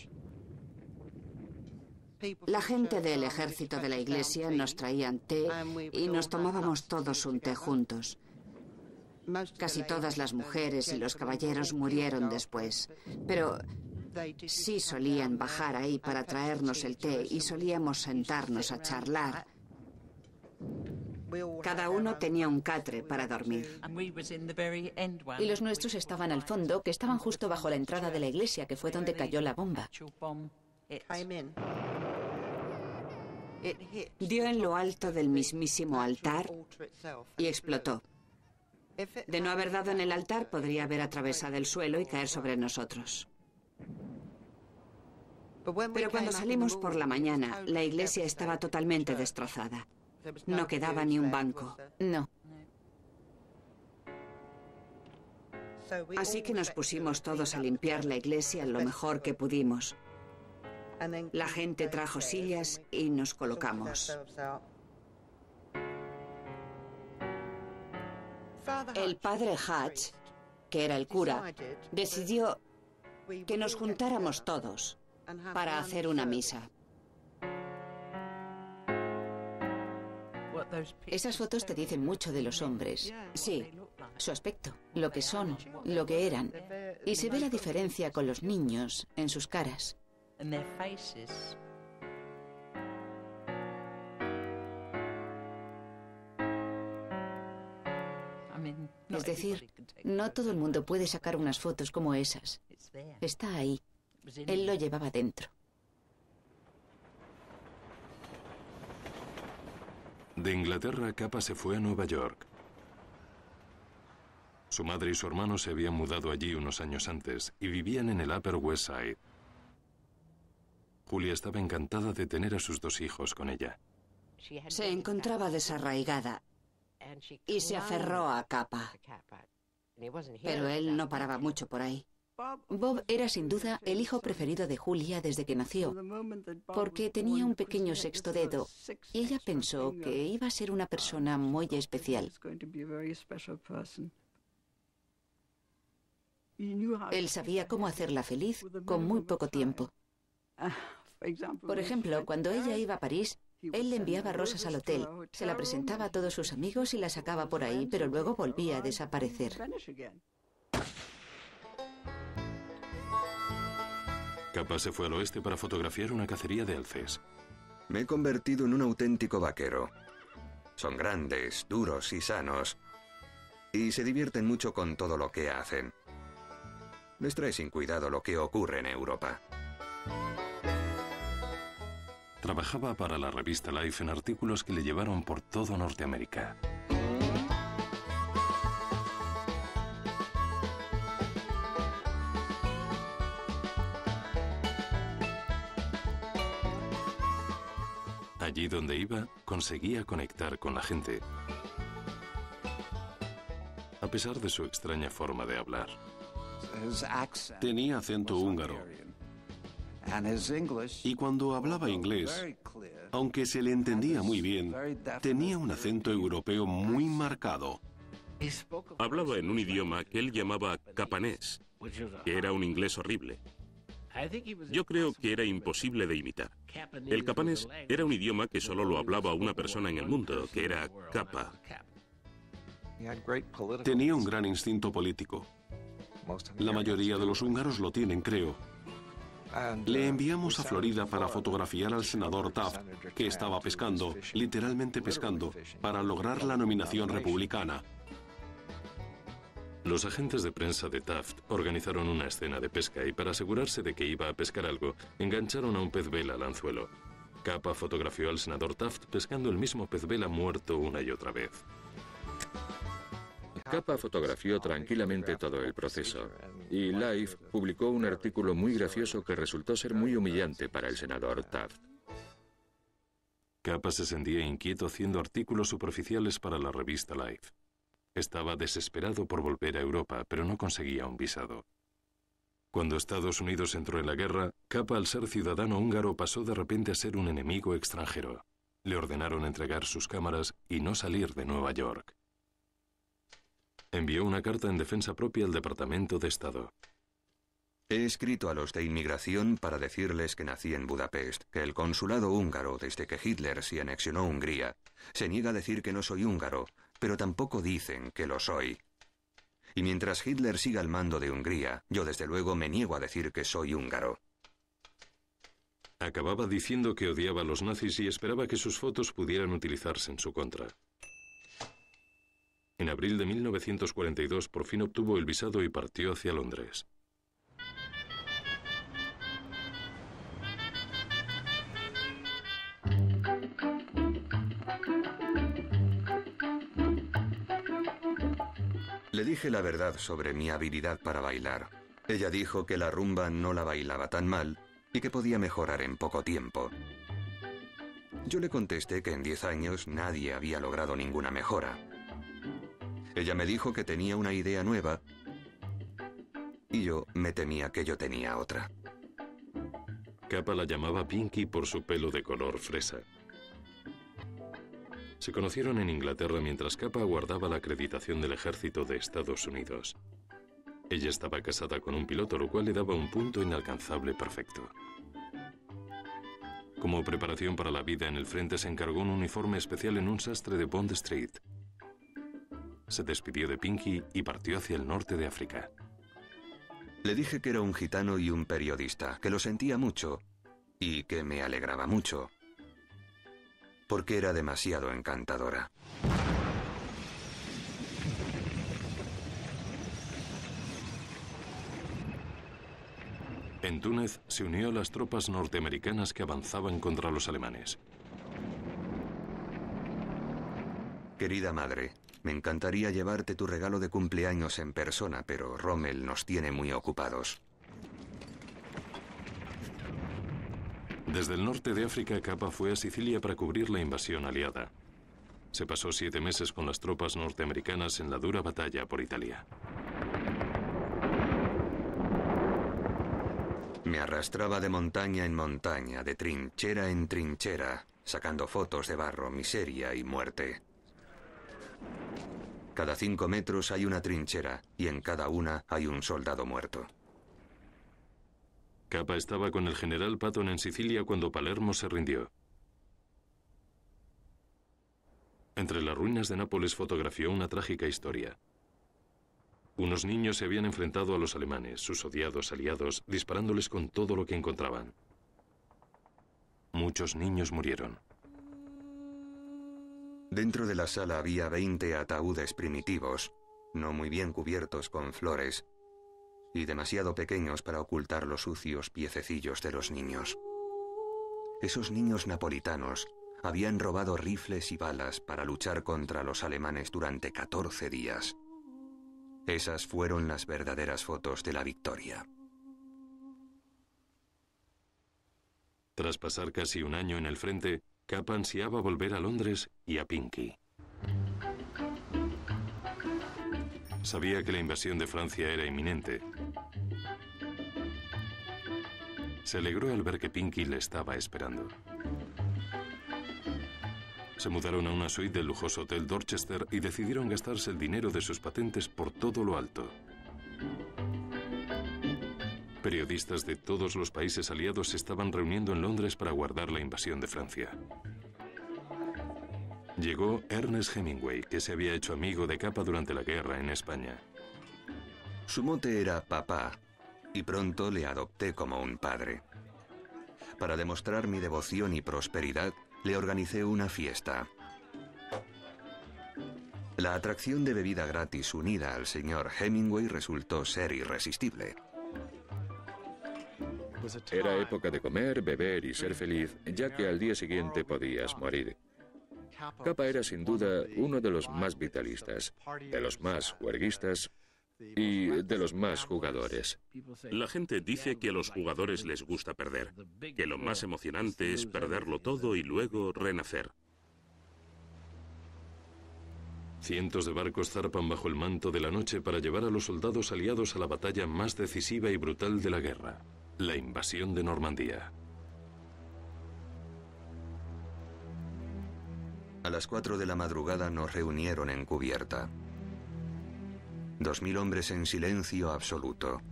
La gente del ejército de la iglesia nos traían té y nos tomábamos todos un té juntos. Casi todas las mujeres y los caballeros murieron después, pero sí solían bajar ahí para traernos el té y solíamos sentarnos a charlar. Cada uno tenía un catre para dormir. Y los nuestros estaban al fondo, que estaban justo bajo la entrada de la iglesia, que fue donde cayó la bomba. Dio en lo alto del mismísimo altar y explotó. De no haber dado en el altar, podría haber atravesado el suelo y caer sobre nosotros. Pero cuando salimos por la mañana, la iglesia estaba totalmente destrozada. No quedaba ni un banco. No. Así que nos pusimos todos a limpiar la iglesia lo mejor que pudimos. La gente trajo sillas y nos colocamos. El padre Hatch, que era el cura, decidió que nos juntáramos todos para hacer una misa. Esas fotos te dicen mucho de los hombres. Sí. Su aspecto, lo que son, lo que eran. Y se ve la diferencia con los niños en sus caras. Es decir, no todo el mundo puede sacar unas fotos como esas. Está ahí. Él lo llevaba dentro. De Inglaterra, Capa se fue a Nueva York. Su madre y su hermano se habían mudado allí unos años antes y vivían en el Upper West Side. Julia estaba encantada de tener a sus dos hijos con ella. Se encontraba desarraigada y se aferró a Capa. Pero él no paraba mucho por ahí. Bob era sin duda el hijo preferido de Julia desde que nació, porque tenía un pequeño sexto dedo y ella pensó que iba a ser una persona muy especial. Él sabía cómo hacerla feliz con muy poco tiempo. Por ejemplo, cuando ella iba a París, él le enviaba rosas al hotel, se la presentaba a todos sus amigos y la sacaba por ahí, pero luego volvía a desaparecer. Capa se fue al oeste para fotografiar una cacería de alces. Me he convertido en un auténtico vaquero. Son grandes, duros y sanos. Y se divierten mucho con todo lo que hacen. Les trae sin cuidado lo que ocurre en Europa. Trabajaba para la revista Life en artículos que le llevaron por todo Norteamérica. Allí donde iba, conseguía conectar con la gente. A pesar de su extraña forma de hablar. Tenía acento húngaro. Y cuando hablaba inglés, aunque se le entendía muy bien, tenía un acento europeo muy marcado. Hablaba en un idioma que él llamaba capanés, que era un inglés horrible. Yo creo que era imposible de imitar. El capanés era un idioma que solo lo hablaba una persona en el mundo, que era capa. Tenía un gran instinto político. La mayoría de los húngaros lo tienen, creo. Le enviamos a Florida para fotografiar al senador Taft, que estaba pescando, literalmente pescando, para lograr la nominación republicana. Los agentes de prensa de Taft organizaron una escena de pesca y para asegurarse de que iba a pescar algo, engancharon a un pez vela al anzuelo. Capa fotografió al senador Taft pescando el mismo pez vela muerto una y otra vez. Capa fotografió tranquilamente todo el proceso y Life publicó un artículo muy gracioso que resultó ser muy humillante para el senador Taft. Capa se sentía inquieto haciendo artículos superficiales para la revista Life. Estaba desesperado por volver a Europa, pero no conseguía un visado. Cuando Estados Unidos entró en la guerra, Capa, al ser ciudadano húngaro, pasó de repente a ser un enemigo extranjero. Le ordenaron entregar sus cámaras y no salir de Nueva York. Envió una carta en defensa propia al Departamento de Estado. He escrito a los de inmigración para decirles que nací en Budapest, que el consulado húngaro, desde que Hitler se anexionó Hungría, se niega a decir que no soy húngaro, pero tampoco dicen que lo soy. Y mientras Hitler siga al mando de Hungría, yo desde luego me niego a decir que soy húngaro. Acababa diciendo que odiaba a los nazis y esperaba que sus fotos pudieran utilizarse en su contra. En abril de 1942 por fin obtuvo el visado y partió hacia Londres. Le dije la verdad sobre mi habilidad para bailar. Ella dijo que la rumba no la bailaba tan mal y que podía mejorar en poco tiempo. Yo le contesté que en 10 años nadie había logrado ninguna mejora. Ella me dijo que tenía una idea nueva y yo me temía que yo tenía otra. Capa la llamaba Pinky por su pelo de color fresa. Se conocieron en Inglaterra mientras Capa guardaba la acreditación del ejército de Estados Unidos. Ella estaba casada con un piloto, lo cual le daba un punto inalcanzable perfecto. Como preparación para la vida en el frente se encargó un uniforme especial en un sastre de Bond Street. Se despidió de Pinky y partió hacia el norte de África. Le dije que era un gitano y un periodista, que lo sentía mucho y que me alegraba mucho, porque era demasiado encantadora. En Túnez se unió a las tropas norteamericanas que avanzaban contra los alemanes. Querida madre, me encantaría llevarte tu regalo de cumpleaños en persona, pero Rommel nos tiene muy ocupados. Desde el norte de África, Capa fue a Sicilia para cubrir la invasión aliada. Se pasó siete meses con las tropas norteamericanas en la dura batalla por Italia. Me arrastraba de montaña en montaña, de trinchera en trinchera, sacando fotos de barro, miseria y muerte. Cada cinco metros hay una trinchera y en cada una hay un soldado muerto. Capa estaba con el general Patton en Sicilia cuando Palermo se rindió. Entre las ruinas de Nápoles fotografió una trágica historia. Unos niños se habían enfrentado a los alemanes, sus odiados aliados, disparándoles con todo lo que encontraban. Muchos niños murieron. Dentro de la sala había 20 ataúdes primitivos, no muy bien cubiertos con flores, y demasiado pequeños para ocultar los sucios piececillos de los niños. Esos niños napolitanos habían robado rifles y balas para luchar contra los alemanes durante 14 días. Esas fueron las verdaderas fotos de la victoria. Tras pasar casi un año en el frente, Capa ansiaba volver a Londres y a Pinky. Sabía que la invasión de Francia era inminente. Se alegró al ver que Pinky le estaba esperando. Se mudaron a una suite del lujoso hotel Dorchester y decidieron gastarse el dinero de sus patentes por todo lo alto. Periodistas de todos los países aliados se estaban reuniendo en Londres para guardar la invasión de Francia. Llegó Ernest Hemingway, que se había hecho amigo de Capa durante la guerra en España. Su mote era papá, y pronto le adopté como un padre. Para demostrar mi devoción y prosperidad, le organicé una fiesta. La atracción de bebida gratis unida al señor Hemingway resultó ser irresistible. Era época de comer, beber y ser feliz, ya que al día siguiente podías morir. Capa era sin duda uno de los más vitalistas, de los más juerguistas y de los más jugadores. La gente dice que a los jugadores les gusta perder, que lo más emocionante es perderlo todo y luego renacer. Cientos de barcos zarpan bajo el manto de la noche para llevar a los soldados aliados a la batalla más decisiva y brutal de la guerra, la invasión de Normandía. A las 4 de la madrugada nos reunieron en cubierta. Dos mil hombres en silencio absoluto.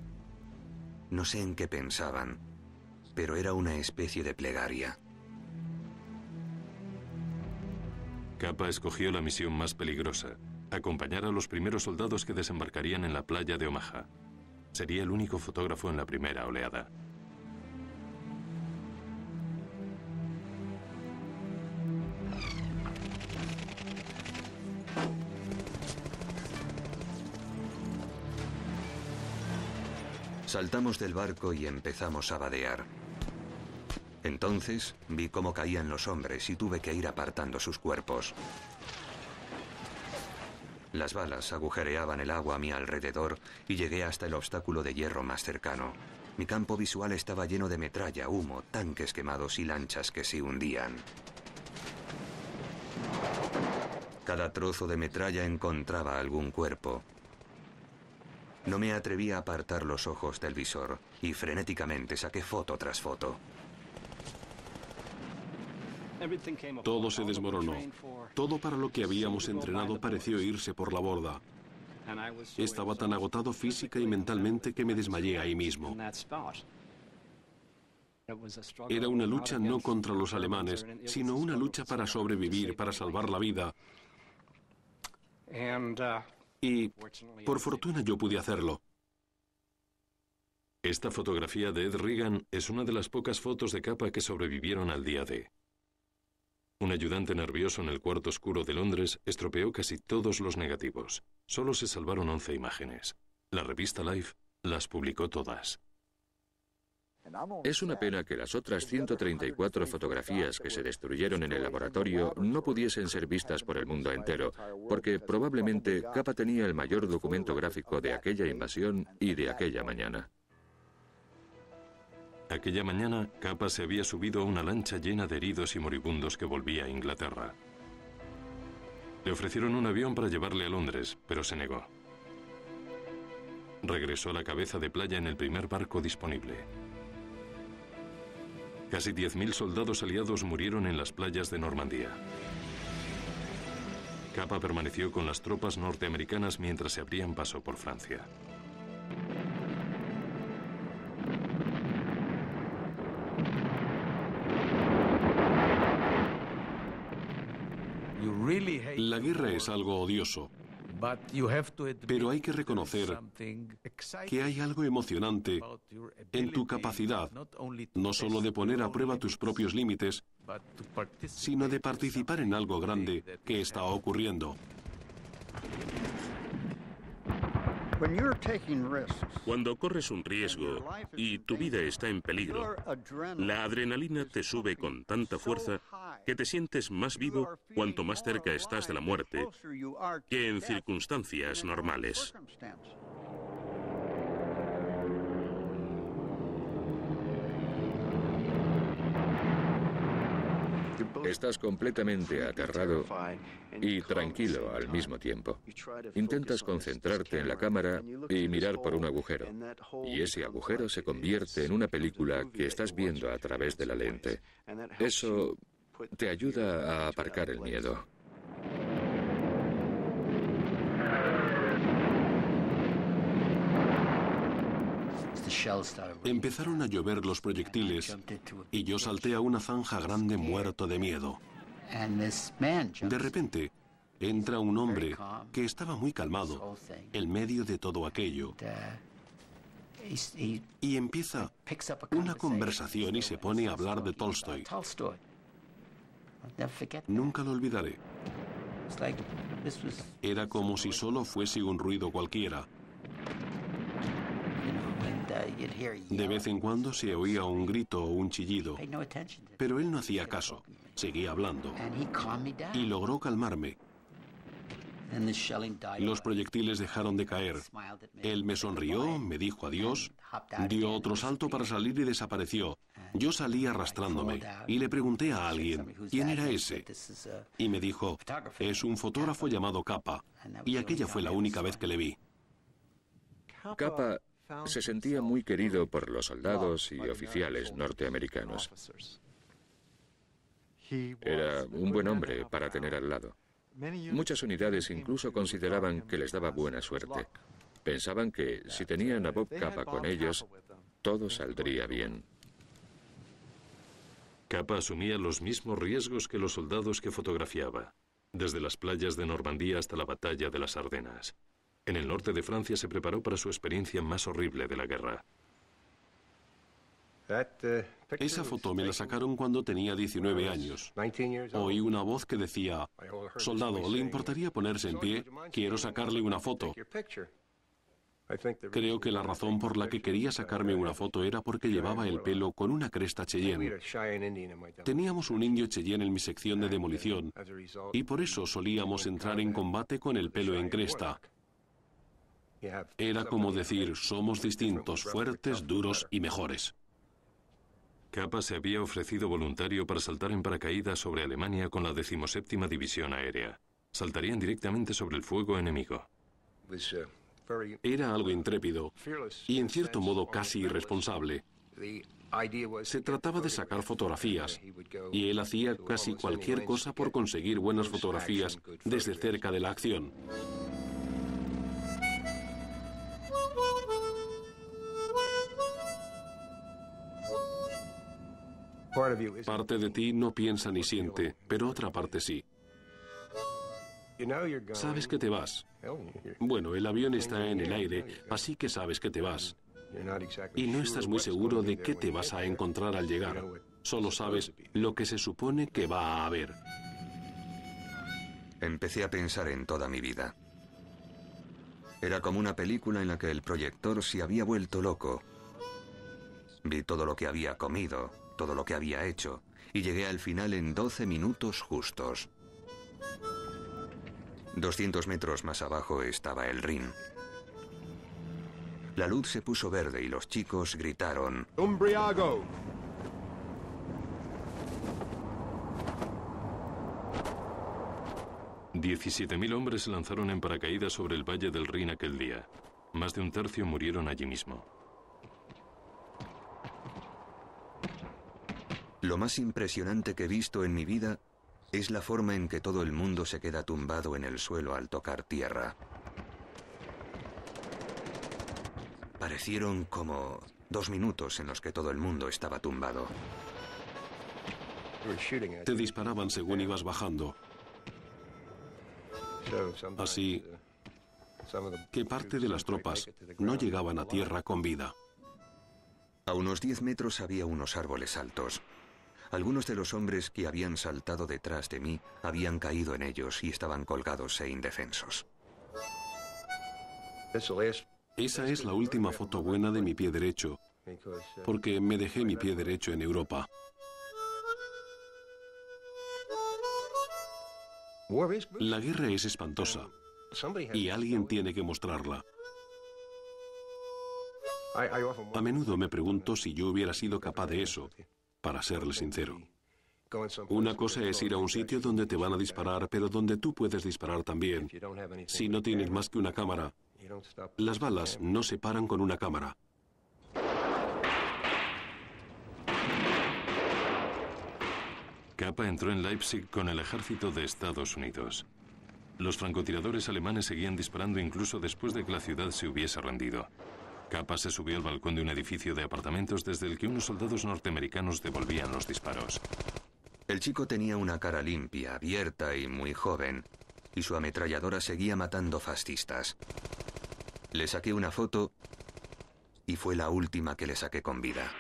No sé en qué pensaban, pero era una especie de plegaria. Capa escogió la misión más peligrosa, acompañar a los primeros soldados que desembarcarían en la playa de Omaha. Sería el único fotógrafo en la primera oleada. Saltamos del barco y empezamos a vadear. Entonces vi cómo caían los hombres y tuve que ir apartando sus cuerpos. Las balas agujereaban el agua a mi alrededor y llegué hasta el obstáculo de hierro más cercano. Mi campo visual estaba lleno de metralla, humo, tanques quemados y lanchas que se hundían. Cada trozo de metralla encontraba algún cuerpo, no me atreví a apartar los ojos del visor y frenéticamente saqué foto tras foto. Todo se desmoronó. Todo para lo que habíamos entrenado pareció irse por la borda. Estaba tan agotado física y mentalmente que me desmayé ahí mismo. Era una lucha no contra los alemanes, sino una lucha para sobrevivir, para salvar la vida. Y por fortuna yo pude hacerlo. Esta fotografía de Ed Reagan es una de las pocas fotos de capa que sobrevivieron al día D. Un ayudante nervioso en el cuarto oscuro de Londres estropeó casi todos los negativos. Solo se salvaron 11 imágenes. La revista Life las publicó todas. Es una pena que las otras 134 fotografías que se destruyeron en el laboratorio no pudiesen ser vistas por el mundo entero, porque probablemente Capa tenía el mayor documento gráfico de aquella invasión y de aquella mañana. Aquella mañana, Capa se había subido a una lancha llena de heridos y moribundos que volvía a Inglaterra. Le ofrecieron un avión para llevarle a Londres, pero se negó. Regresó a la cabeza de playa en el primer barco disponible. Casi 10.000 soldados aliados murieron en las playas de Normandía. Capa permaneció con las tropas norteamericanas mientras se abrían paso por Francia. La guerra es algo odioso. Pero hay que reconocer que hay algo emocionante en tu capacidad, no solo de poner a prueba tus propios límites, sino de participar en algo grande que está ocurriendo. Cuando corres un riesgo y tu vida está en peligro, la adrenalina te sube con tanta fuerza que te sientes más vivo cuanto más cerca estás de la muerte que en circunstancias normales. Estás completamente aterrado y tranquilo al mismo tiempo. Intentas concentrarte en la cámara y mirar por un agujero. Y ese agujero se convierte en una película que estás viendo a través de la lente. Eso te ayuda a aparcar el miedo. Empezaron a llover los proyectiles y yo salté a una zanja grande muerto de miedo. De repente, entra un hombre que estaba muy calmado en medio de todo aquello. Y empieza una conversación y se pone a hablar de Tolstoy. Nunca lo olvidaré. Era como si solo fuese un ruido cualquiera. De vez en cuando se oía un grito o un chillido, pero él no hacía caso, seguía hablando y logró calmarme. Los proyectiles dejaron de caer. Él me sonrió, me dijo adiós, dio otro salto para salir y desapareció. Yo salí arrastrándome y le pregunté a alguien, ¿quién era ese? Y me dijo, es un fotógrafo llamado Capa. Y aquella fue la única vez que le vi. Capa se sentía muy querido por los soldados y oficiales norteamericanos. Era un buen hombre para tener al lado. Muchas unidades incluso consideraban que les daba buena suerte. Pensaban que si tenían a Bob Capa con ellos, todo saldría bien. Capa asumía los mismos riesgos que los soldados que fotografiaba, desde las playas de Normandía hasta la batalla de las Ardenas. En el norte de Francia se preparó para su experiencia más horrible de la guerra. Esa foto me la sacaron cuando tenía 19 años. Oí una voz que decía, soldado, ¿le importaría ponerse en pie? Quiero sacarle una foto. Creo que la razón por la que quería sacarme una foto era porque llevaba el pelo con una cresta Cheyenne. Teníamos un indio Cheyenne en mi sección de demolición y por eso solíamos entrar en combate con el pelo en cresta. Era como decir, somos distintos, fuertes, duros y mejores. Capa se había ofrecido voluntario para saltar en paracaídas sobre Alemania con la decimoséptima División Aérea. Saltarían directamente sobre el fuego enemigo. Era algo intrépido y en cierto modo casi irresponsable. Se trataba de sacar fotografías y él hacía casi cualquier cosa por conseguir buenas fotografías desde cerca de la acción. Parte de ti no piensa ni siente, pero otra parte sí. Sabes que te vas. Bueno, el avión está en el aire, así que sabes que te vas. Y no estás muy seguro de qué te vas a encontrar al llegar. Solo sabes lo que se supone que va a haber. Empecé a pensar en toda mi vida. Era como una película en la que el proyector se había vuelto loco. Vi todo lo que había comido, todo lo que había hecho, y llegué al final en 12 minutos justos. 200 metros más abajo estaba el Rin. La luz se puso verde y los chicos gritaron ¡Umbriago! mil hombres se lanzaron en paracaídas sobre el valle del Rin aquel día. Más de un tercio murieron allí mismo. Lo más impresionante que he visto en mi vida es la forma en que todo el mundo se queda tumbado en el suelo al tocar tierra. Parecieron como dos minutos en los que todo el mundo estaba tumbado. Te disparaban según ibas bajando. Así que parte de las tropas no llegaban a tierra con vida. A unos 10 metros había unos árboles altos. Algunos de los hombres que habían saltado detrás de mí habían caído en ellos y estaban colgados e indefensos. Esa es la última foto buena de mi pie derecho, porque me dejé mi pie derecho en Europa. La guerra es espantosa y alguien tiene que mostrarla. A menudo me pregunto si yo hubiera sido capaz de eso, para serle sincero. Una cosa es ir a un sitio donde te van a disparar, pero donde tú puedes disparar también. Si no tienes más que una cámara, las balas no se paran con una cámara. Capa entró en Leipzig con el ejército de Estados Unidos. Los francotiradores alemanes seguían disparando incluso después de que la ciudad se hubiese rendido. Capa se subió al balcón de un edificio de apartamentos desde el que unos soldados norteamericanos devolvían los disparos. El chico tenía una cara limpia, abierta y muy joven, y su ametralladora seguía matando fascistas. Le saqué una foto y fue la última que le saqué con vida.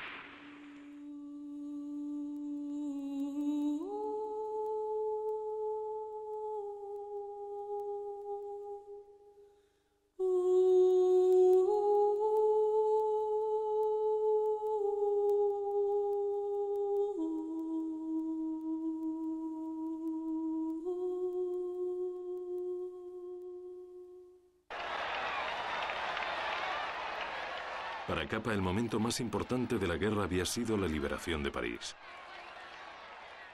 Capa el momento más importante de la guerra había sido la liberación de París.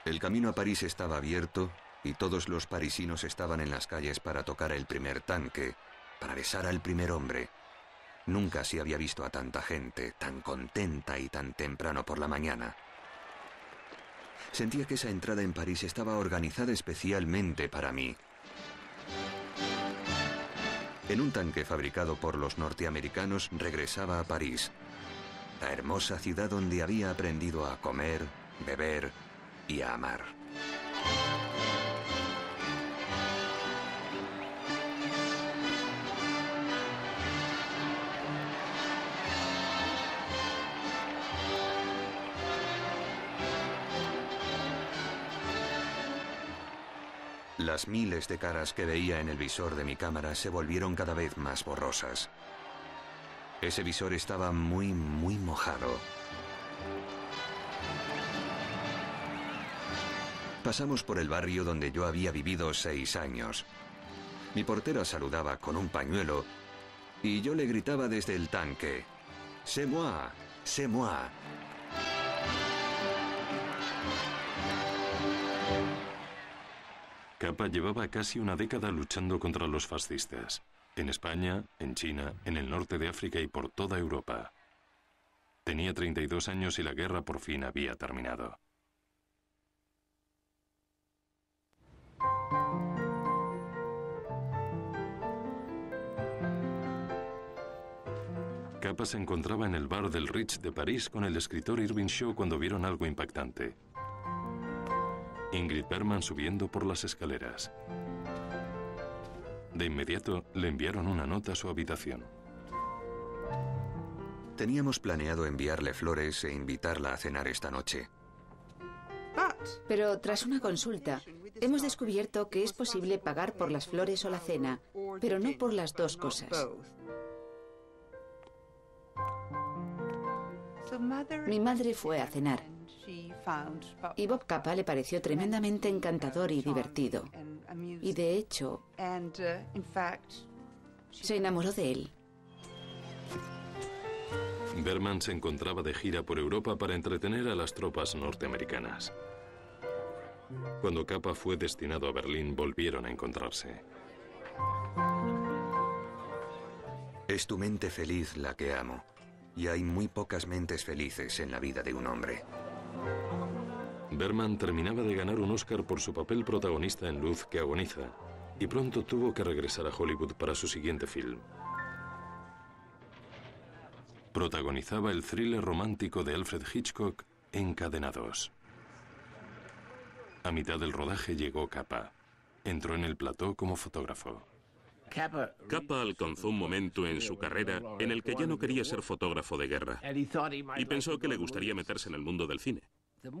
El camino a París estaba abierto y todos los parisinos estaban en las calles para tocar el primer tanque, para besar al primer hombre. Nunca se había visto a tanta gente, tan contenta y tan temprano por la mañana. Sentía que esa entrada en París estaba organizada especialmente para mí. En un tanque fabricado por los norteamericanos regresaba a París, la hermosa ciudad donde había aprendido a comer, beber y a amar. Las miles de caras que veía en el visor de mi cámara se volvieron cada vez más borrosas. Ese visor estaba muy, muy mojado. Pasamos por el barrio donde yo había vivido seis años. Mi portera saludaba con un pañuelo y yo le gritaba desde el tanque, «C'est moi, c'est moi». Capa llevaba casi una década luchando contra los fascistas, en España, en China, en el norte de África y por toda Europa. Tenía 32 años y la guerra por fin había terminado. Capa se encontraba en el bar del Ritz de París con el escritor Irving Shaw cuando vieron algo impactante. Ingrid Berman subiendo por las escaleras. De inmediato le enviaron una nota a su habitación. Teníamos planeado enviarle flores e invitarla a cenar esta noche. Pero tras una consulta, hemos descubierto que es posible pagar por las flores o la cena, pero no por las dos cosas. Mi madre fue a cenar y Bob Capa le pareció tremendamente encantador y divertido. Y de hecho, se enamoró de él. Berman se encontraba de gira por Europa para entretener a las tropas norteamericanas. Cuando Capa fue destinado a Berlín, volvieron a encontrarse. Es tu mente feliz la que amo, y hay muy pocas mentes felices en la vida de un hombre. Berman terminaba de ganar un Oscar por su papel protagonista en Luz que agoniza, y pronto tuvo que regresar a Hollywood para su siguiente film. Protagonizaba el thriller romántico de Alfred Hitchcock, Encadenados. A mitad del rodaje llegó Capa. Entró en el plató como fotógrafo. Capa alcanzó un momento en su carrera en el que ya no quería ser fotógrafo de guerra y pensó que le gustaría meterse en el mundo del cine.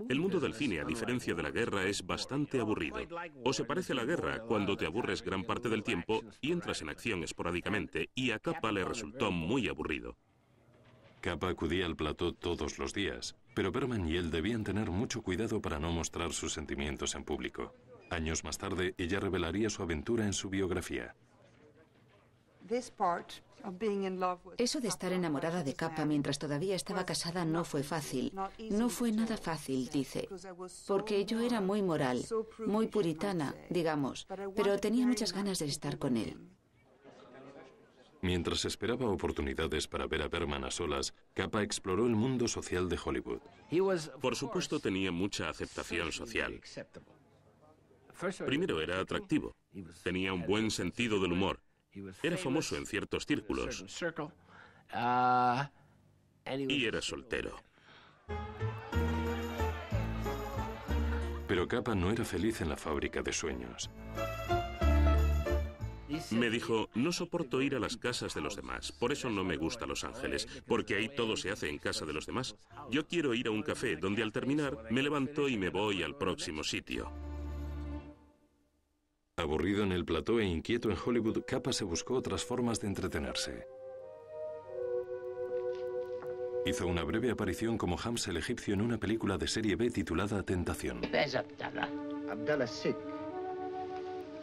El mundo del cine, a diferencia de la guerra, es bastante aburrido. O se parece a la guerra cuando te aburres gran parte del tiempo y entras en acción esporádicamente, y a Capa le resultó muy aburrido. Capa acudía al plató todos los días, pero Berman y él debían tener mucho cuidado para no mostrar sus sentimientos en público. Años más tarde, ella revelaría su aventura en su biografía. Eso de estar enamorada de Capa mientras todavía estaba casada no fue fácil. No fue nada fácil, dice, porque yo era muy moral, muy puritana, digamos, pero tenía muchas ganas de estar con él. Mientras esperaba oportunidades para ver a Berman a solas, Capa exploró el mundo social de Hollywood. Por supuesto tenía mucha aceptación social. Primero era atractivo, tenía un buen sentido del humor, era famoso en ciertos círculos. Y era soltero. Pero Capa no era feliz en la fábrica de sueños. Me dijo, no soporto ir a las casas de los demás, por eso no me gusta Los Ángeles, porque ahí todo se hace en casa de los demás. Yo quiero ir a un café donde al terminar me levanto y me voy al próximo sitio. Aburrido en el plató e inquieto en Hollywood, Capa se buscó otras formas de entretenerse. Hizo una breve aparición como Hams el egipcio en una película de serie B titulada Tentación. Where's Abdallah? Abdallah sick.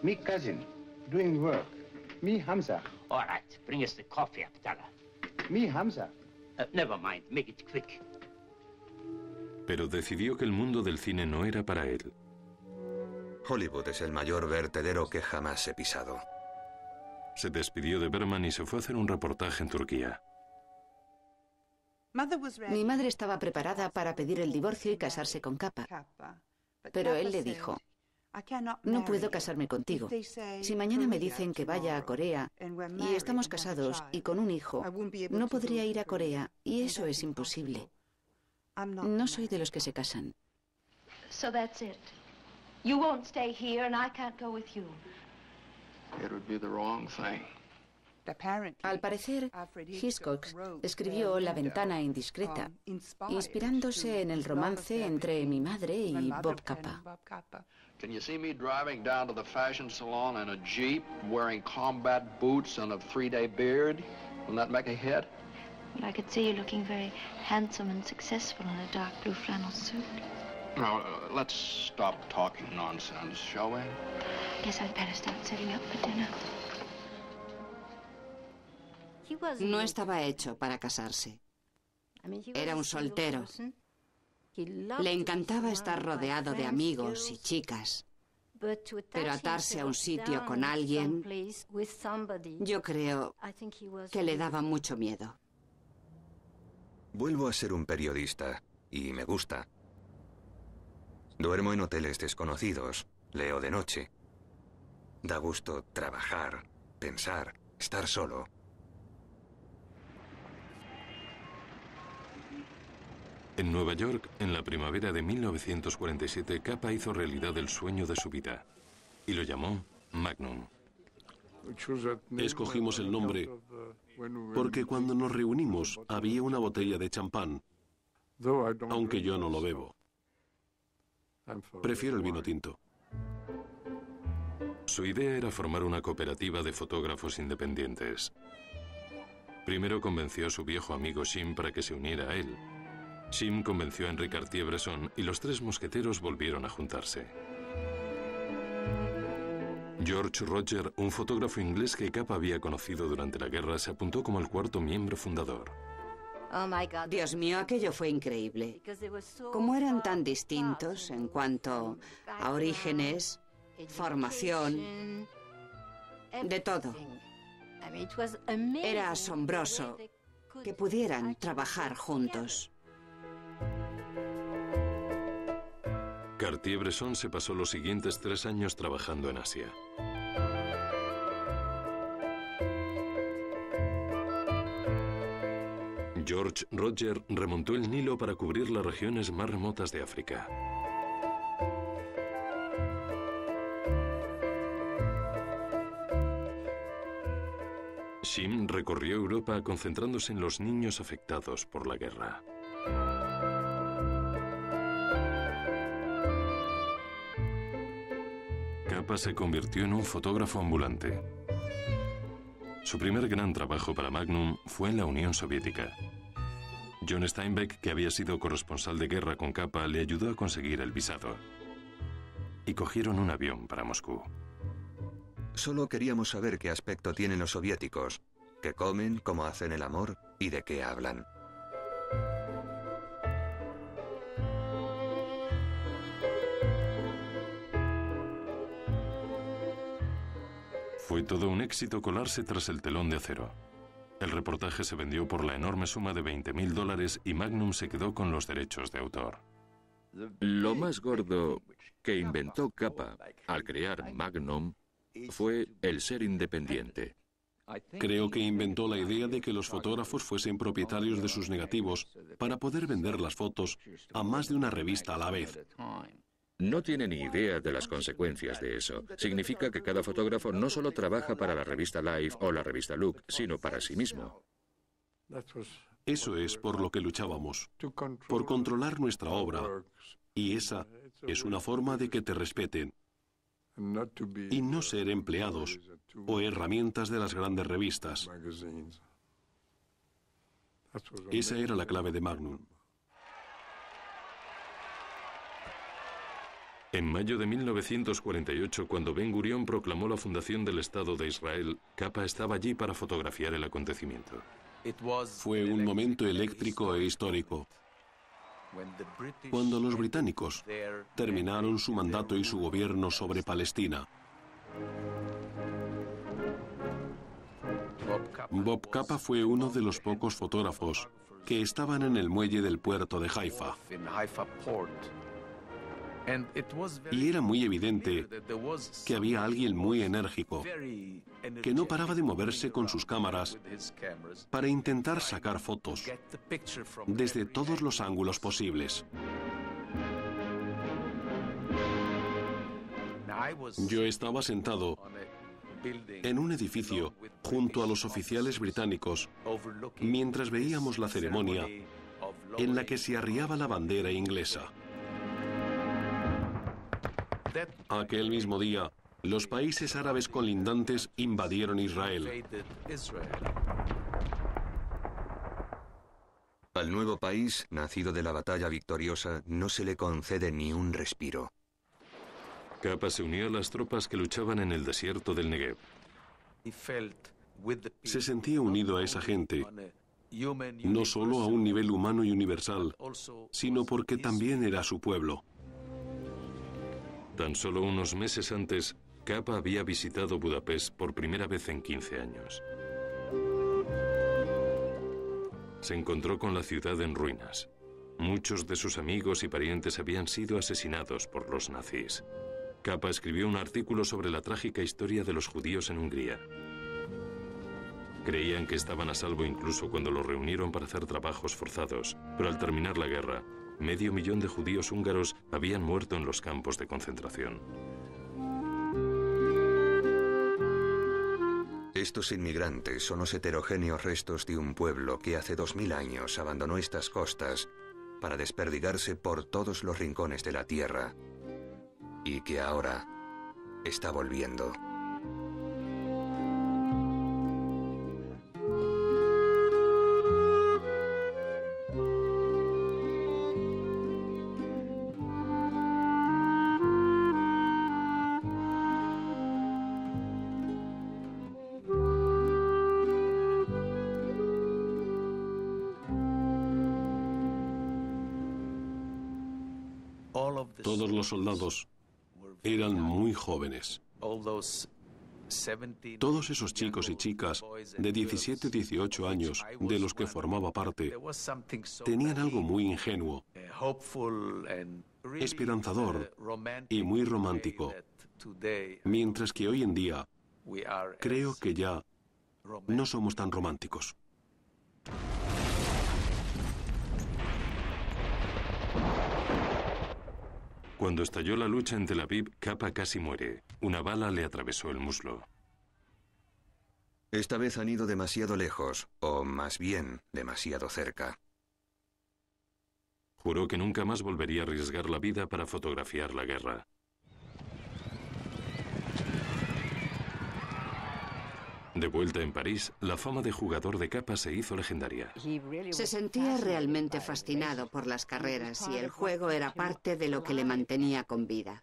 Me cousin, doing work. Me Hamza. All right, bring us the coffee, Abdallah. Me Hamza. Pero decidió que el mundo del cine no era para él. Hollywood es el mayor vertedero que jamás he pisado. Se despidió de Berman y se fue a hacer un reportaje en Turquía. Mi madre estaba preparada para pedir el divorcio y casarse con Kappa. Pero él le dijo, no puedo casarme contigo. Si mañana me dicen que vaya a Corea y estamos casados y con un hijo, no podría ir a Corea y eso es imposible. No soy de los que se casan. So that's it. You won't stay here and I can't go with you. It would be the wrong thing. Al parecer, Hitchcock escribió La ventana indiscreta, inspirándose en el romance entre mi madre y Bob Capa. Can you see me driving down to the fashion salon in a Jeep, wearing combat boots and a three-day beard? Will that make a hit? Well, I could see you looking very handsome and successful in a dark blue flannel suit. Now, uh, let's stop talking nonsense, shall we? Guess I'd better start setting up for dinner. No estaba hecho para casarse. Era un soltero. Le encantaba estar rodeado de amigos y chicas. Pero atarse a un sitio con alguien, yo creo que le daba mucho miedo. Vuelvo a ser un periodista y me gusta. Duermo en hoteles desconocidos, leo de noche. Da gusto trabajar, pensar, estar solo. En Nueva York, en la primavera de 1947, Capa hizo realidad el sueño de su vida y lo llamó Magnum. Escogimos el nombre porque cuando nos reunimos había una botella de champán, aunque yo no lo bebo. Prefiero el vino tinto. Su idea era formar una cooperativa de fotógrafos independientes. Primero convenció a su viejo amigo Shim para que se uniera a él, Sim convenció a Henri Cartier-Bresson y los tres mosqueteros volvieron a juntarse. George Roger, un fotógrafo inglés que Capa había conocido durante la guerra, se apuntó como el cuarto miembro fundador. Dios mío, aquello fue increíble. Como eran tan distintos en cuanto a orígenes, formación, de todo. Era asombroso que pudieran trabajar juntos. Cartier-Bresson se pasó los siguientes tres años trabajando en Asia. George Roger remontó el Nilo para cubrir las regiones más remotas de África. Shim recorrió Europa concentrándose en los niños afectados por la guerra. se convirtió en un fotógrafo ambulante. Su primer gran trabajo para Magnum fue en la Unión Soviética. John Steinbeck, que había sido corresponsal de guerra con Capa, le ayudó a conseguir el visado. Y cogieron un avión para Moscú. Solo queríamos saber qué aspecto tienen los soviéticos, qué comen, cómo hacen el amor y de qué hablan. Fue todo un éxito colarse tras el telón de acero. El reportaje se vendió por la enorme suma de 20 mil dólares y Magnum se quedó con los derechos de autor. Lo más gordo que inventó Capa al crear Magnum fue el ser independiente. Creo que inventó la idea de que los fotógrafos fuesen propietarios de sus negativos para poder vender las fotos a más de una revista a la vez. No tiene ni idea de las consecuencias de eso. Significa que cada fotógrafo no solo trabaja para la revista Life o la revista Look, sino para sí mismo. Eso es por lo que luchábamos, por controlar nuestra obra. Y esa es una forma de que te respeten y no ser empleados o herramientas de las grandes revistas. Esa era la clave de Magnum. En mayo de 1948, cuando Ben Gurion proclamó la fundación del Estado de Israel, Capa estaba allí para fotografiar el acontecimiento. Fue un momento eléctrico e histórico. Cuando los británicos terminaron su mandato y su gobierno sobre Palestina, Bob Capa fue uno de los pocos fotógrafos que estaban en el muelle del puerto de Haifa. Y era muy evidente que había alguien muy enérgico, que no paraba de moverse con sus cámaras para intentar sacar fotos desde todos los ángulos posibles. Yo estaba sentado en un edificio junto a los oficiales británicos mientras veíamos la ceremonia en la que se arriaba la bandera inglesa. Aquel mismo día, los países árabes colindantes invadieron Israel. Al nuevo país, nacido de la batalla victoriosa, no se le concede ni un respiro. Capa se unió a las tropas que luchaban en el desierto del Negev. Se sentía unido a esa gente, no solo a un nivel humano y universal, sino porque también era su pueblo. Tan solo unos meses antes, Capa había visitado Budapest por primera vez en 15 años. Se encontró con la ciudad en ruinas. Muchos de sus amigos y parientes habían sido asesinados por los nazis. Capa escribió un artículo sobre la trágica historia de los judíos en Hungría. Creían que estaban a salvo incluso cuando los reunieron para hacer trabajos forzados, pero al terminar la guerra, medio millón de judíos húngaros habían muerto en los campos de concentración. Estos inmigrantes son los heterogéneos restos de un pueblo que hace dos mil años abandonó estas costas para desperdigarse por todos los rincones de la tierra y que ahora está volviendo. Soldados eran muy jóvenes. Todos esos chicos y chicas de 17 o 18 años de los que formaba parte tenían algo muy ingenuo, esperanzador y muy romántico, mientras que hoy en día creo que ya no somos tan románticos. Cuando estalló la lucha en Tel Aviv, Capa casi muere. Una bala le atravesó el muslo. Esta vez han ido demasiado lejos, o más bien, demasiado cerca. Juró que nunca más volvería a arriesgar la vida para fotografiar la guerra. De vuelta en París, la fama de jugador de capa se hizo legendaria. Se sentía realmente fascinado por las carreras y el juego era parte de lo que le mantenía con vida.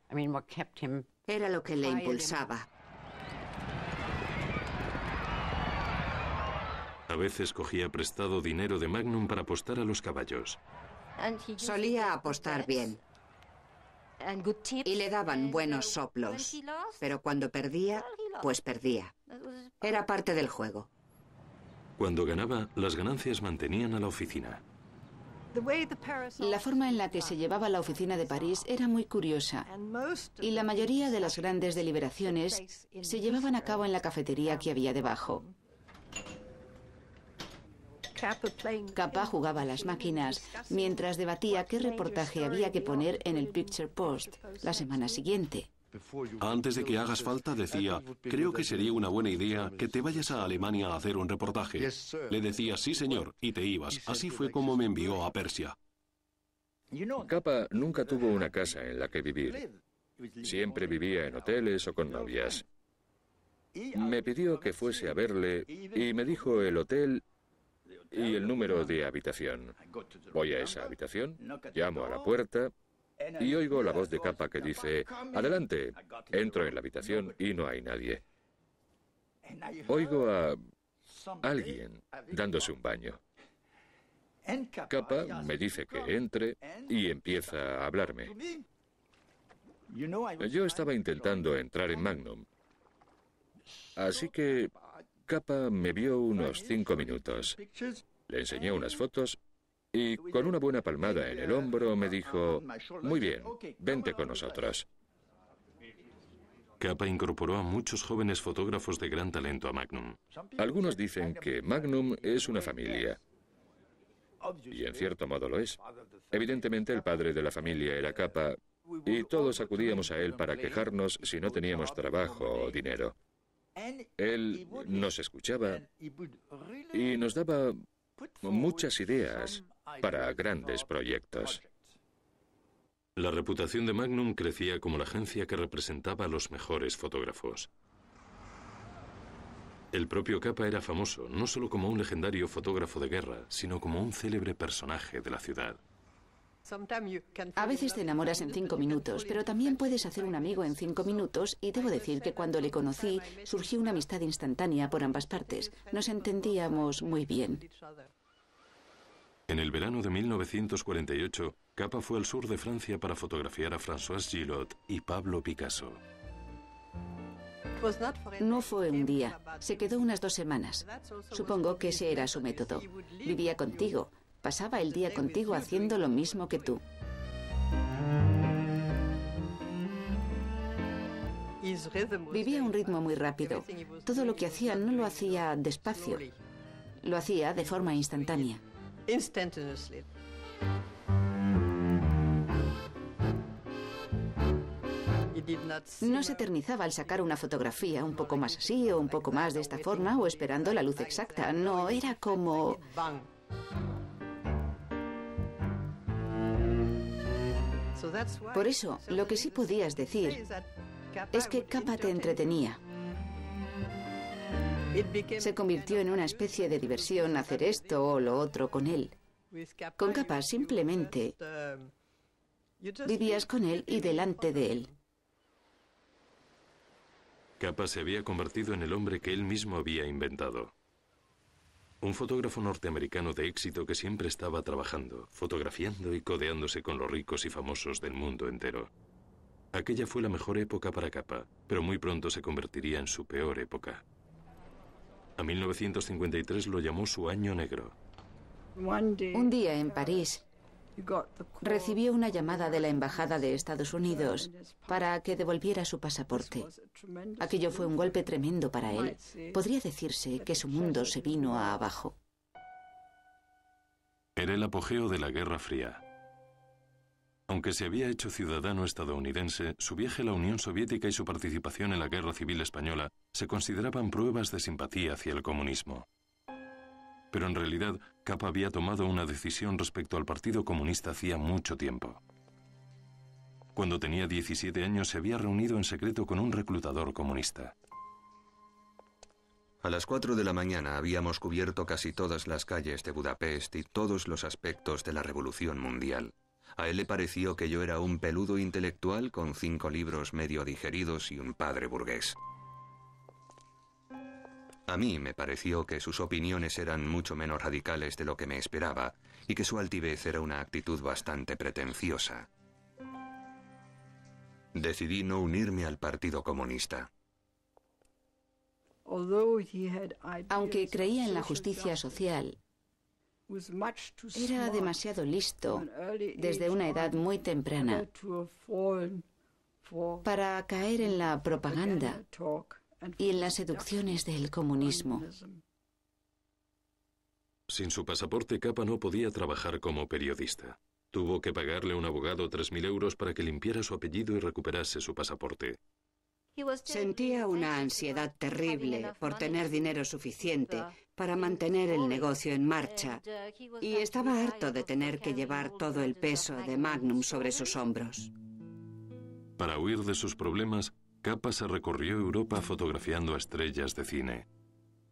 Era lo que le impulsaba. A veces cogía prestado dinero de Magnum para apostar a los caballos. Solía apostar bien. Y le daban buenos soplos. Pero cuando perdía, pues perdía. Era parte del juego. Cuando ganaba, las ganancias mantenían a la oficina. La forma en la que se llevaba la oficina de París era muy curiosa y la mayoría de las grandes deliberaciones se llevaban a cabo en la cafetería que había debajo. Capa jugaba a las máquinas mientras debatía qué reportaje había que poner en el Picture Post la semana siguiente. Antes de que hagas falta, decía, creo que sería una buena idea que te vayas a Alemania a hacer un reportaje. Le decía, sí señor, y te ibas. Así fue como me envió a Persia. Capa nunca tuvo una casa en la que vivir. Siempre vivía en hoteles o con novias. Me pidió que fuese a verle y me dijo el hotel y el número de habitación. Voy a esa habitación, llamo a la puerta y oigo la voz de capa que dice, adelante. Entro en la habitación y no hay nadie. Oigo a alguien dándose un baño. Kappa me dice que entre y empieza a hablarme. Yo estaba intentando entrar en Magnum. Así que Kappa me vio unos cinco minutos. Le enseñé unas fotos y con una buena palmada en el hombro me dijo, muy bien, vente con nosotros. Kappa incorporó a muchos jóvenes fotógrafos de gran talento a Magnum. Algunos dicen que Magnum es una familia. Y en cierto modo lo es. Evidentemente el padre de la familia era Kappa y todos acudíamos a él para quejarnos si no teníamos trabajo o dinero. Él nos escuchaba y nos daba muchas ideas para grandes proyectos. La reputación de Magnum crecía como la agencia que representaba a los mejores fotógrafos. El propio Capa era famoso, no solo como un legendario fotógrafo de guerra, sino como un célebre personaje de la ciudad. A veces te enamoras en cinco minutos, pero también puedes hacer un amigo en cinco minutos y debo decir que cuando le conocí surgió una amistad instantánea por ambas partes. Nos entendíamos muy bien. En el verano de 1948, Capa fue al sur de Francia para fotografiar a François Gillot y Pablo Picasso. No fue un día, se quedó unas dos semanas. Supongo que ese era su método. Vivía contigo, pasaba el día contigo haciendo lo mismo que tú. Vivía un ritmo muy rápido. Todo lo que hacía no lo hacía despacio, lo hacía de forma instantánea. No se eternizaba al sacar una fotografía un poco más así o un poco más de esta forma o esperando la luz exacta. No, era como... Por eso, lo que sí podías decir es que Capa te entretenía. Se convirtió en una especie de diversión hacer esto o lo otro con él. Con Capa simplemente vivías con él y delante de él. Capa se había convertido en el hombre que él mismo había inventado. Un fotógrafo norteamericano de éxito que siempre estaba trabajando, fotografiando y codeándose con los ricos y famosos del mundo entero. Aquella fue la mejor época para Capa, pero muy pronto se convertiría en su peor época. A 1953 lo llamó su año negro. Un día en París recibió una llamada de la Embajada de Estados Unidos para que devolviera su pasaporte. Aquello fue un golpe tremendo para él. Podría decirse que su mundo se vino a abajo. Era el apogeo de la Guerra Fría. Aunque se había hecho ciudadano estadounidense, su viaje a la Unión Soviética y su participación en la Guerra Civil Española se consideraban pruebas de simpatía hacia el comunismo. Pero en realidad, Capa había tomado una decisión respecto al Partido Comunista hacía mucho tiempo. Cuando tenía 17 años se había reunido en secreto con un reclutador comunista. A las 4 de la mañana habíamos cubierto casi todas las calles de Budapest y todos los aspectos de la revolución mundial. A él le pareció que yo era un peludo intelectual con cinco libros medio digeridos y un padre burgués. A mí me pareció que sus opiniones eran mucho menos radicales de lo que me esperaba y que su altivez era una actitud bastante pretenciosa. Decidí no unirme al Partido Comunista. Aunque creía en la justicia social, era demasiado listo desde una edad muy temprana para caer en la propaganda y en las seducciones del comunismo. Sin su pasaporte, Capa no podía trabajar como periodista. Tuvo que pagarle a un abogado 3.000 euros para que limpiara su apellido y recuperase su pasaporte. Sentía una ansiedad terrible por tener dinero suficiente para mantener el negocio en marcha y estaba harto de tener que llevar todo el peso de Magnum sobre sus hombros. Para huir de sus problemas, Capa se recorrió Europa fotografiando a estrellas de cine,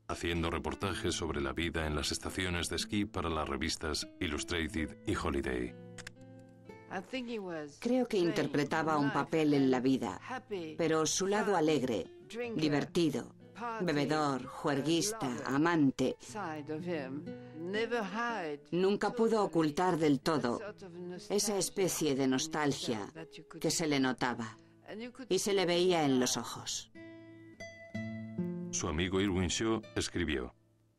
haciendo reportajes sobre la vida en las estaciones de esquí para las revistas Illustrated y Holiday. Creo que interpretaba un papel en la vida, pero su lado alegre, divertido, bebedor, juerguista, amante, nunca pudo ocultar del todo esa especie de nostalgia que se le notaba y se le veía en los ojos. Su amigo Irwin Shaw escribió,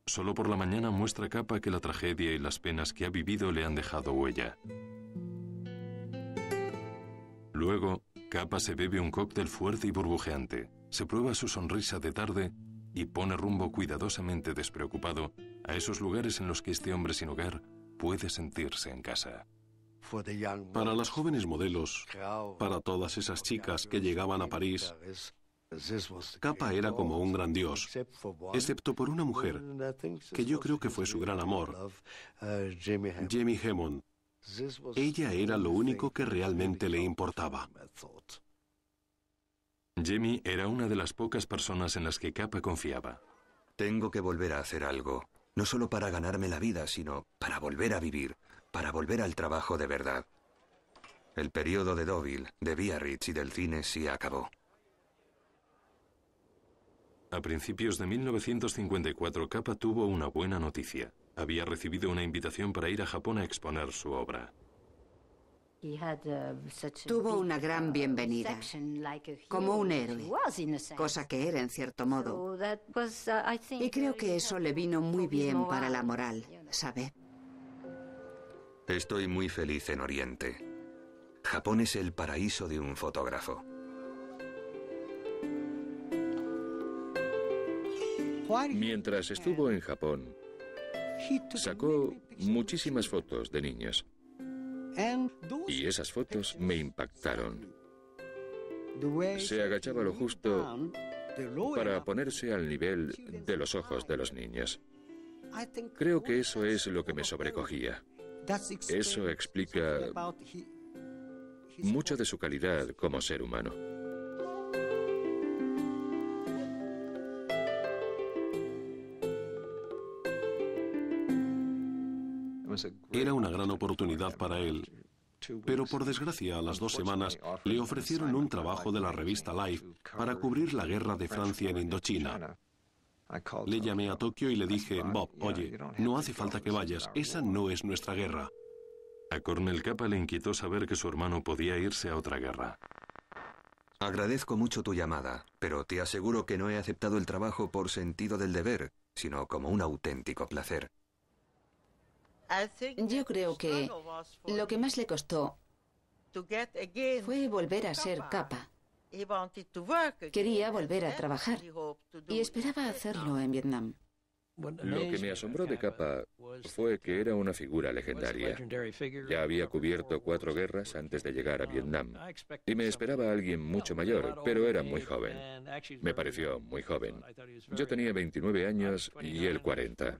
Solo por la mañana muestra capa que la tragedia y las penas que ha vivido le han dejado huella. Luego, Capa se bebe un cóctel fuerte y burbujeante, se prueba su sonrisa de tarde y pone rumbo cuidadosamente despreocupado a esos lugares en los que este hombre sin hogar puede sentirse en casa. Para las jóvenes modelos, para todas esas chicas que llegaban a París, Capa era como un gran dios, excepto por una mujer, que yo creo que fue su gran amor, Jamie Hemon. Ella era lo único que realmente le importaba. Jamie era una de las pocas personas en las que Capa confiaba. Tengo que volver a hacer algo, no solo para ganarme la vida, sino para volver a vivir, para volver al trabajo de verdad. El periodo de Deauville, de Biarritz y del cine sí acabó. A principios de 1954, Capa tuvo una buena noticia había recibido una invitación para ir a Japón a exponer su obra. Tuvo una gran bienvenida, como un héroe, cosa que era en cierto modo. Y creo que eso le vino muy bien para la moral, ¿sabe? Estoy muy feliz en Oriente. Japón es el paraíso de un fotógrafo. Mientras estuvo en Japón, Sacó muchísimas fotos de niños. Y esas fotos me impactaron. Se agachaba lo justo para ponerse al nivel de los ojos de los niños. Creo que eso es lo que me sobrecogía. Eso explica mucho de su calidad como ser humano. Era una gran oportunidad para él. Pero por desgracia, a las dos semanas le ofrecieron un trabajo de la revista Life para cubrir la guerra de Francia en Indochina. Le llamé a Tokio y le dije, Bob, oye, no hace falta que vayas, esa no es nuestra guerra. A Cornel Capa le inquietó saber que su hermano podía irse a otra guerra. Agradezco mucho tu llamada, pero te aseguro que no he aceptado el trabajo por sentido del deber, sino como un auténtico placer. Yo creo que lo que más le costó fue volver a ser capa. Quería volver a trabajar y esperaba hacerlo en Vietnam. Lo que me asombró de Capa fue que era una figura legendaria. Ya había cubierto cuatro guerras antes de llegar a Vietnam y me esperaba alguien mucho mayor, pero era muy joven. Me pareció muy joven. Yo tenía 29 años y él 40.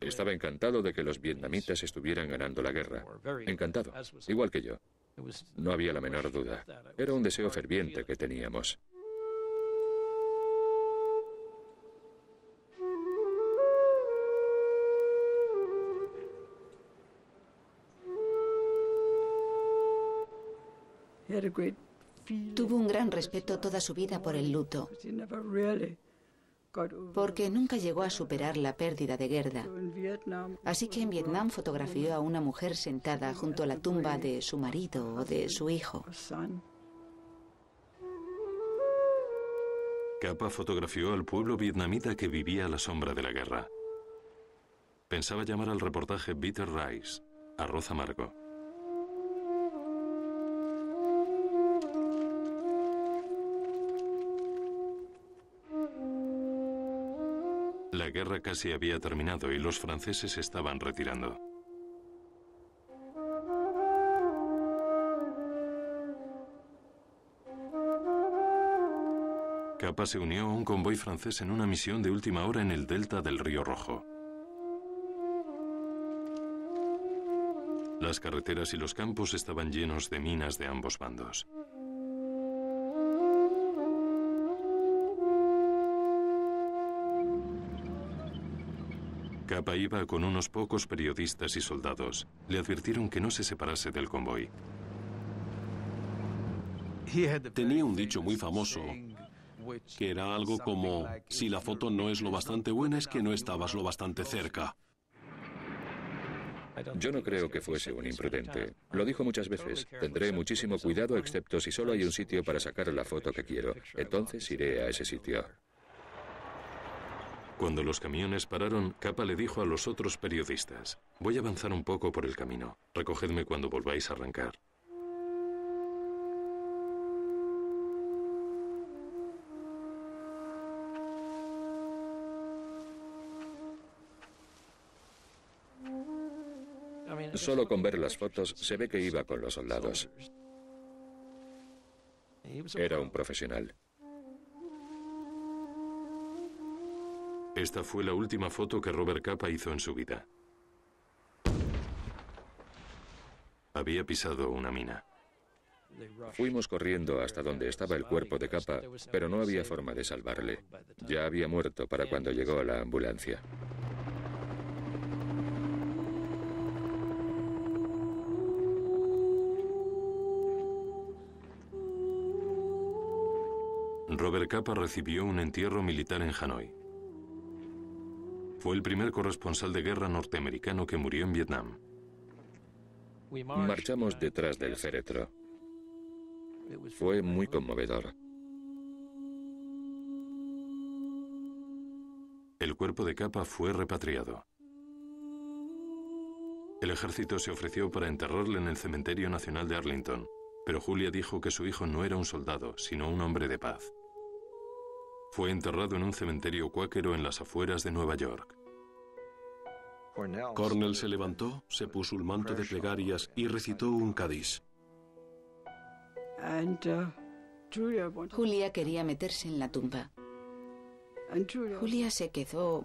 Estaba encantado de que los vietnamitas estuvieran ganando la guerra. Encantado, igual que yo. No había la menor duda. Era un deseo ferviente que teníamos. Tuvo un gran respeto toda su vida por el luto porque nunca llegó a superar la pérdida de Gerda. Así que en Vietnam fotografió a una mujer sentada junto a la tumba de su marido o de su hijo. Capa fotografió al pueblo vietnamita que vivía a la sombra de la guerra. Pensaba llamar al reportaje Bitter Rice, arroz amargo. La guerra casi había terminado y los franceses estaban retirando. Capa se unió a un convoy francés en una misión de última hora en el delta del Río Rojo. Las carreteras y los campos estaban llenos de minas de ambos bandos. Capa iba con unos pocos periodistas y soldados. Le advirtieron que no se separase del convoy. Tenía un dicho muy famoso que era algo como, si la foto no es lo bastante buena es que no estabas lo bastante cerca. Yo no creo que fuese un imprudente. Lo dijo muchas veces. Tendré muchísimo cuidado excepto si solo hay un sitio para sacar la foto que quiero. Entonces iré a ese sitio. Cuando los camiones pararon, Capa le dijo a los otros periodistas, voy a avanzar un poco por el camino. Recogedme cuando volváis a arrancar. Solo con ver las fotos se ve que iba con los soldados. Era un profesional. Esta fue la última foto que Robert Capa hizo en su vida. Había pisado una mina. Fuimos corriendo hasta donde estaba el cuerpo de Capa, pero no había forma de salvarle. Ya había muerto para cuando llegó la ambulancia. Robert Capa recibió un entierro militar en Hanoi. Fue el primer corresponsal de guerra norteamericano que murió en Vietnam. Marchamos detrás del féretro. Fue muy conmovedor. El cuerpo de Capa fue repatriado. El ejército se ofreció para enterrarle en el Cementerio Nacional de Arlington, pero Julia dijo que su hijo no era un soldado, sino un hombre de paz. Fue enterrado en un cementerio cuáquero en las afueras de Nueva York. Cornell se levantó, se puso el manto de plegarias y recitó un Cádiz. Julia quería meterse en la tumba. Julia se quedó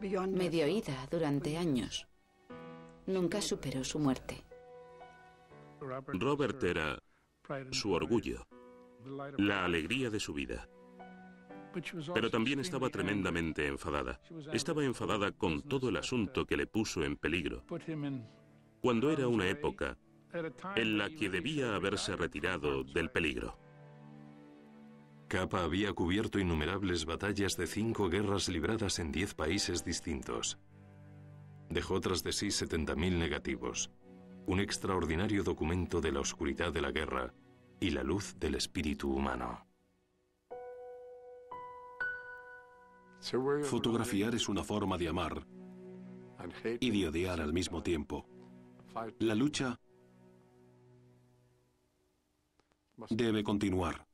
medio oída durante años. Nunca superó su muerte. Robert era su orgullo, la alegría de su vida. Pero también estaba tremendamente enfadada. Estaba enfadada con todo el asunto que le puso en peligro, cuando era una época en la que debía haberse retirado del peligro. Capa había cubierto innumerables batallas de cinco guerras libradas en diez países distintos. Dejó tras de sí 70.000 negativos, un extraordinario documento de la oscuridad de la guerra y la luz del espíritu humano. Fotografiar es una forma de amar y de odiar al mismo tiempo. La lucha debe continuar.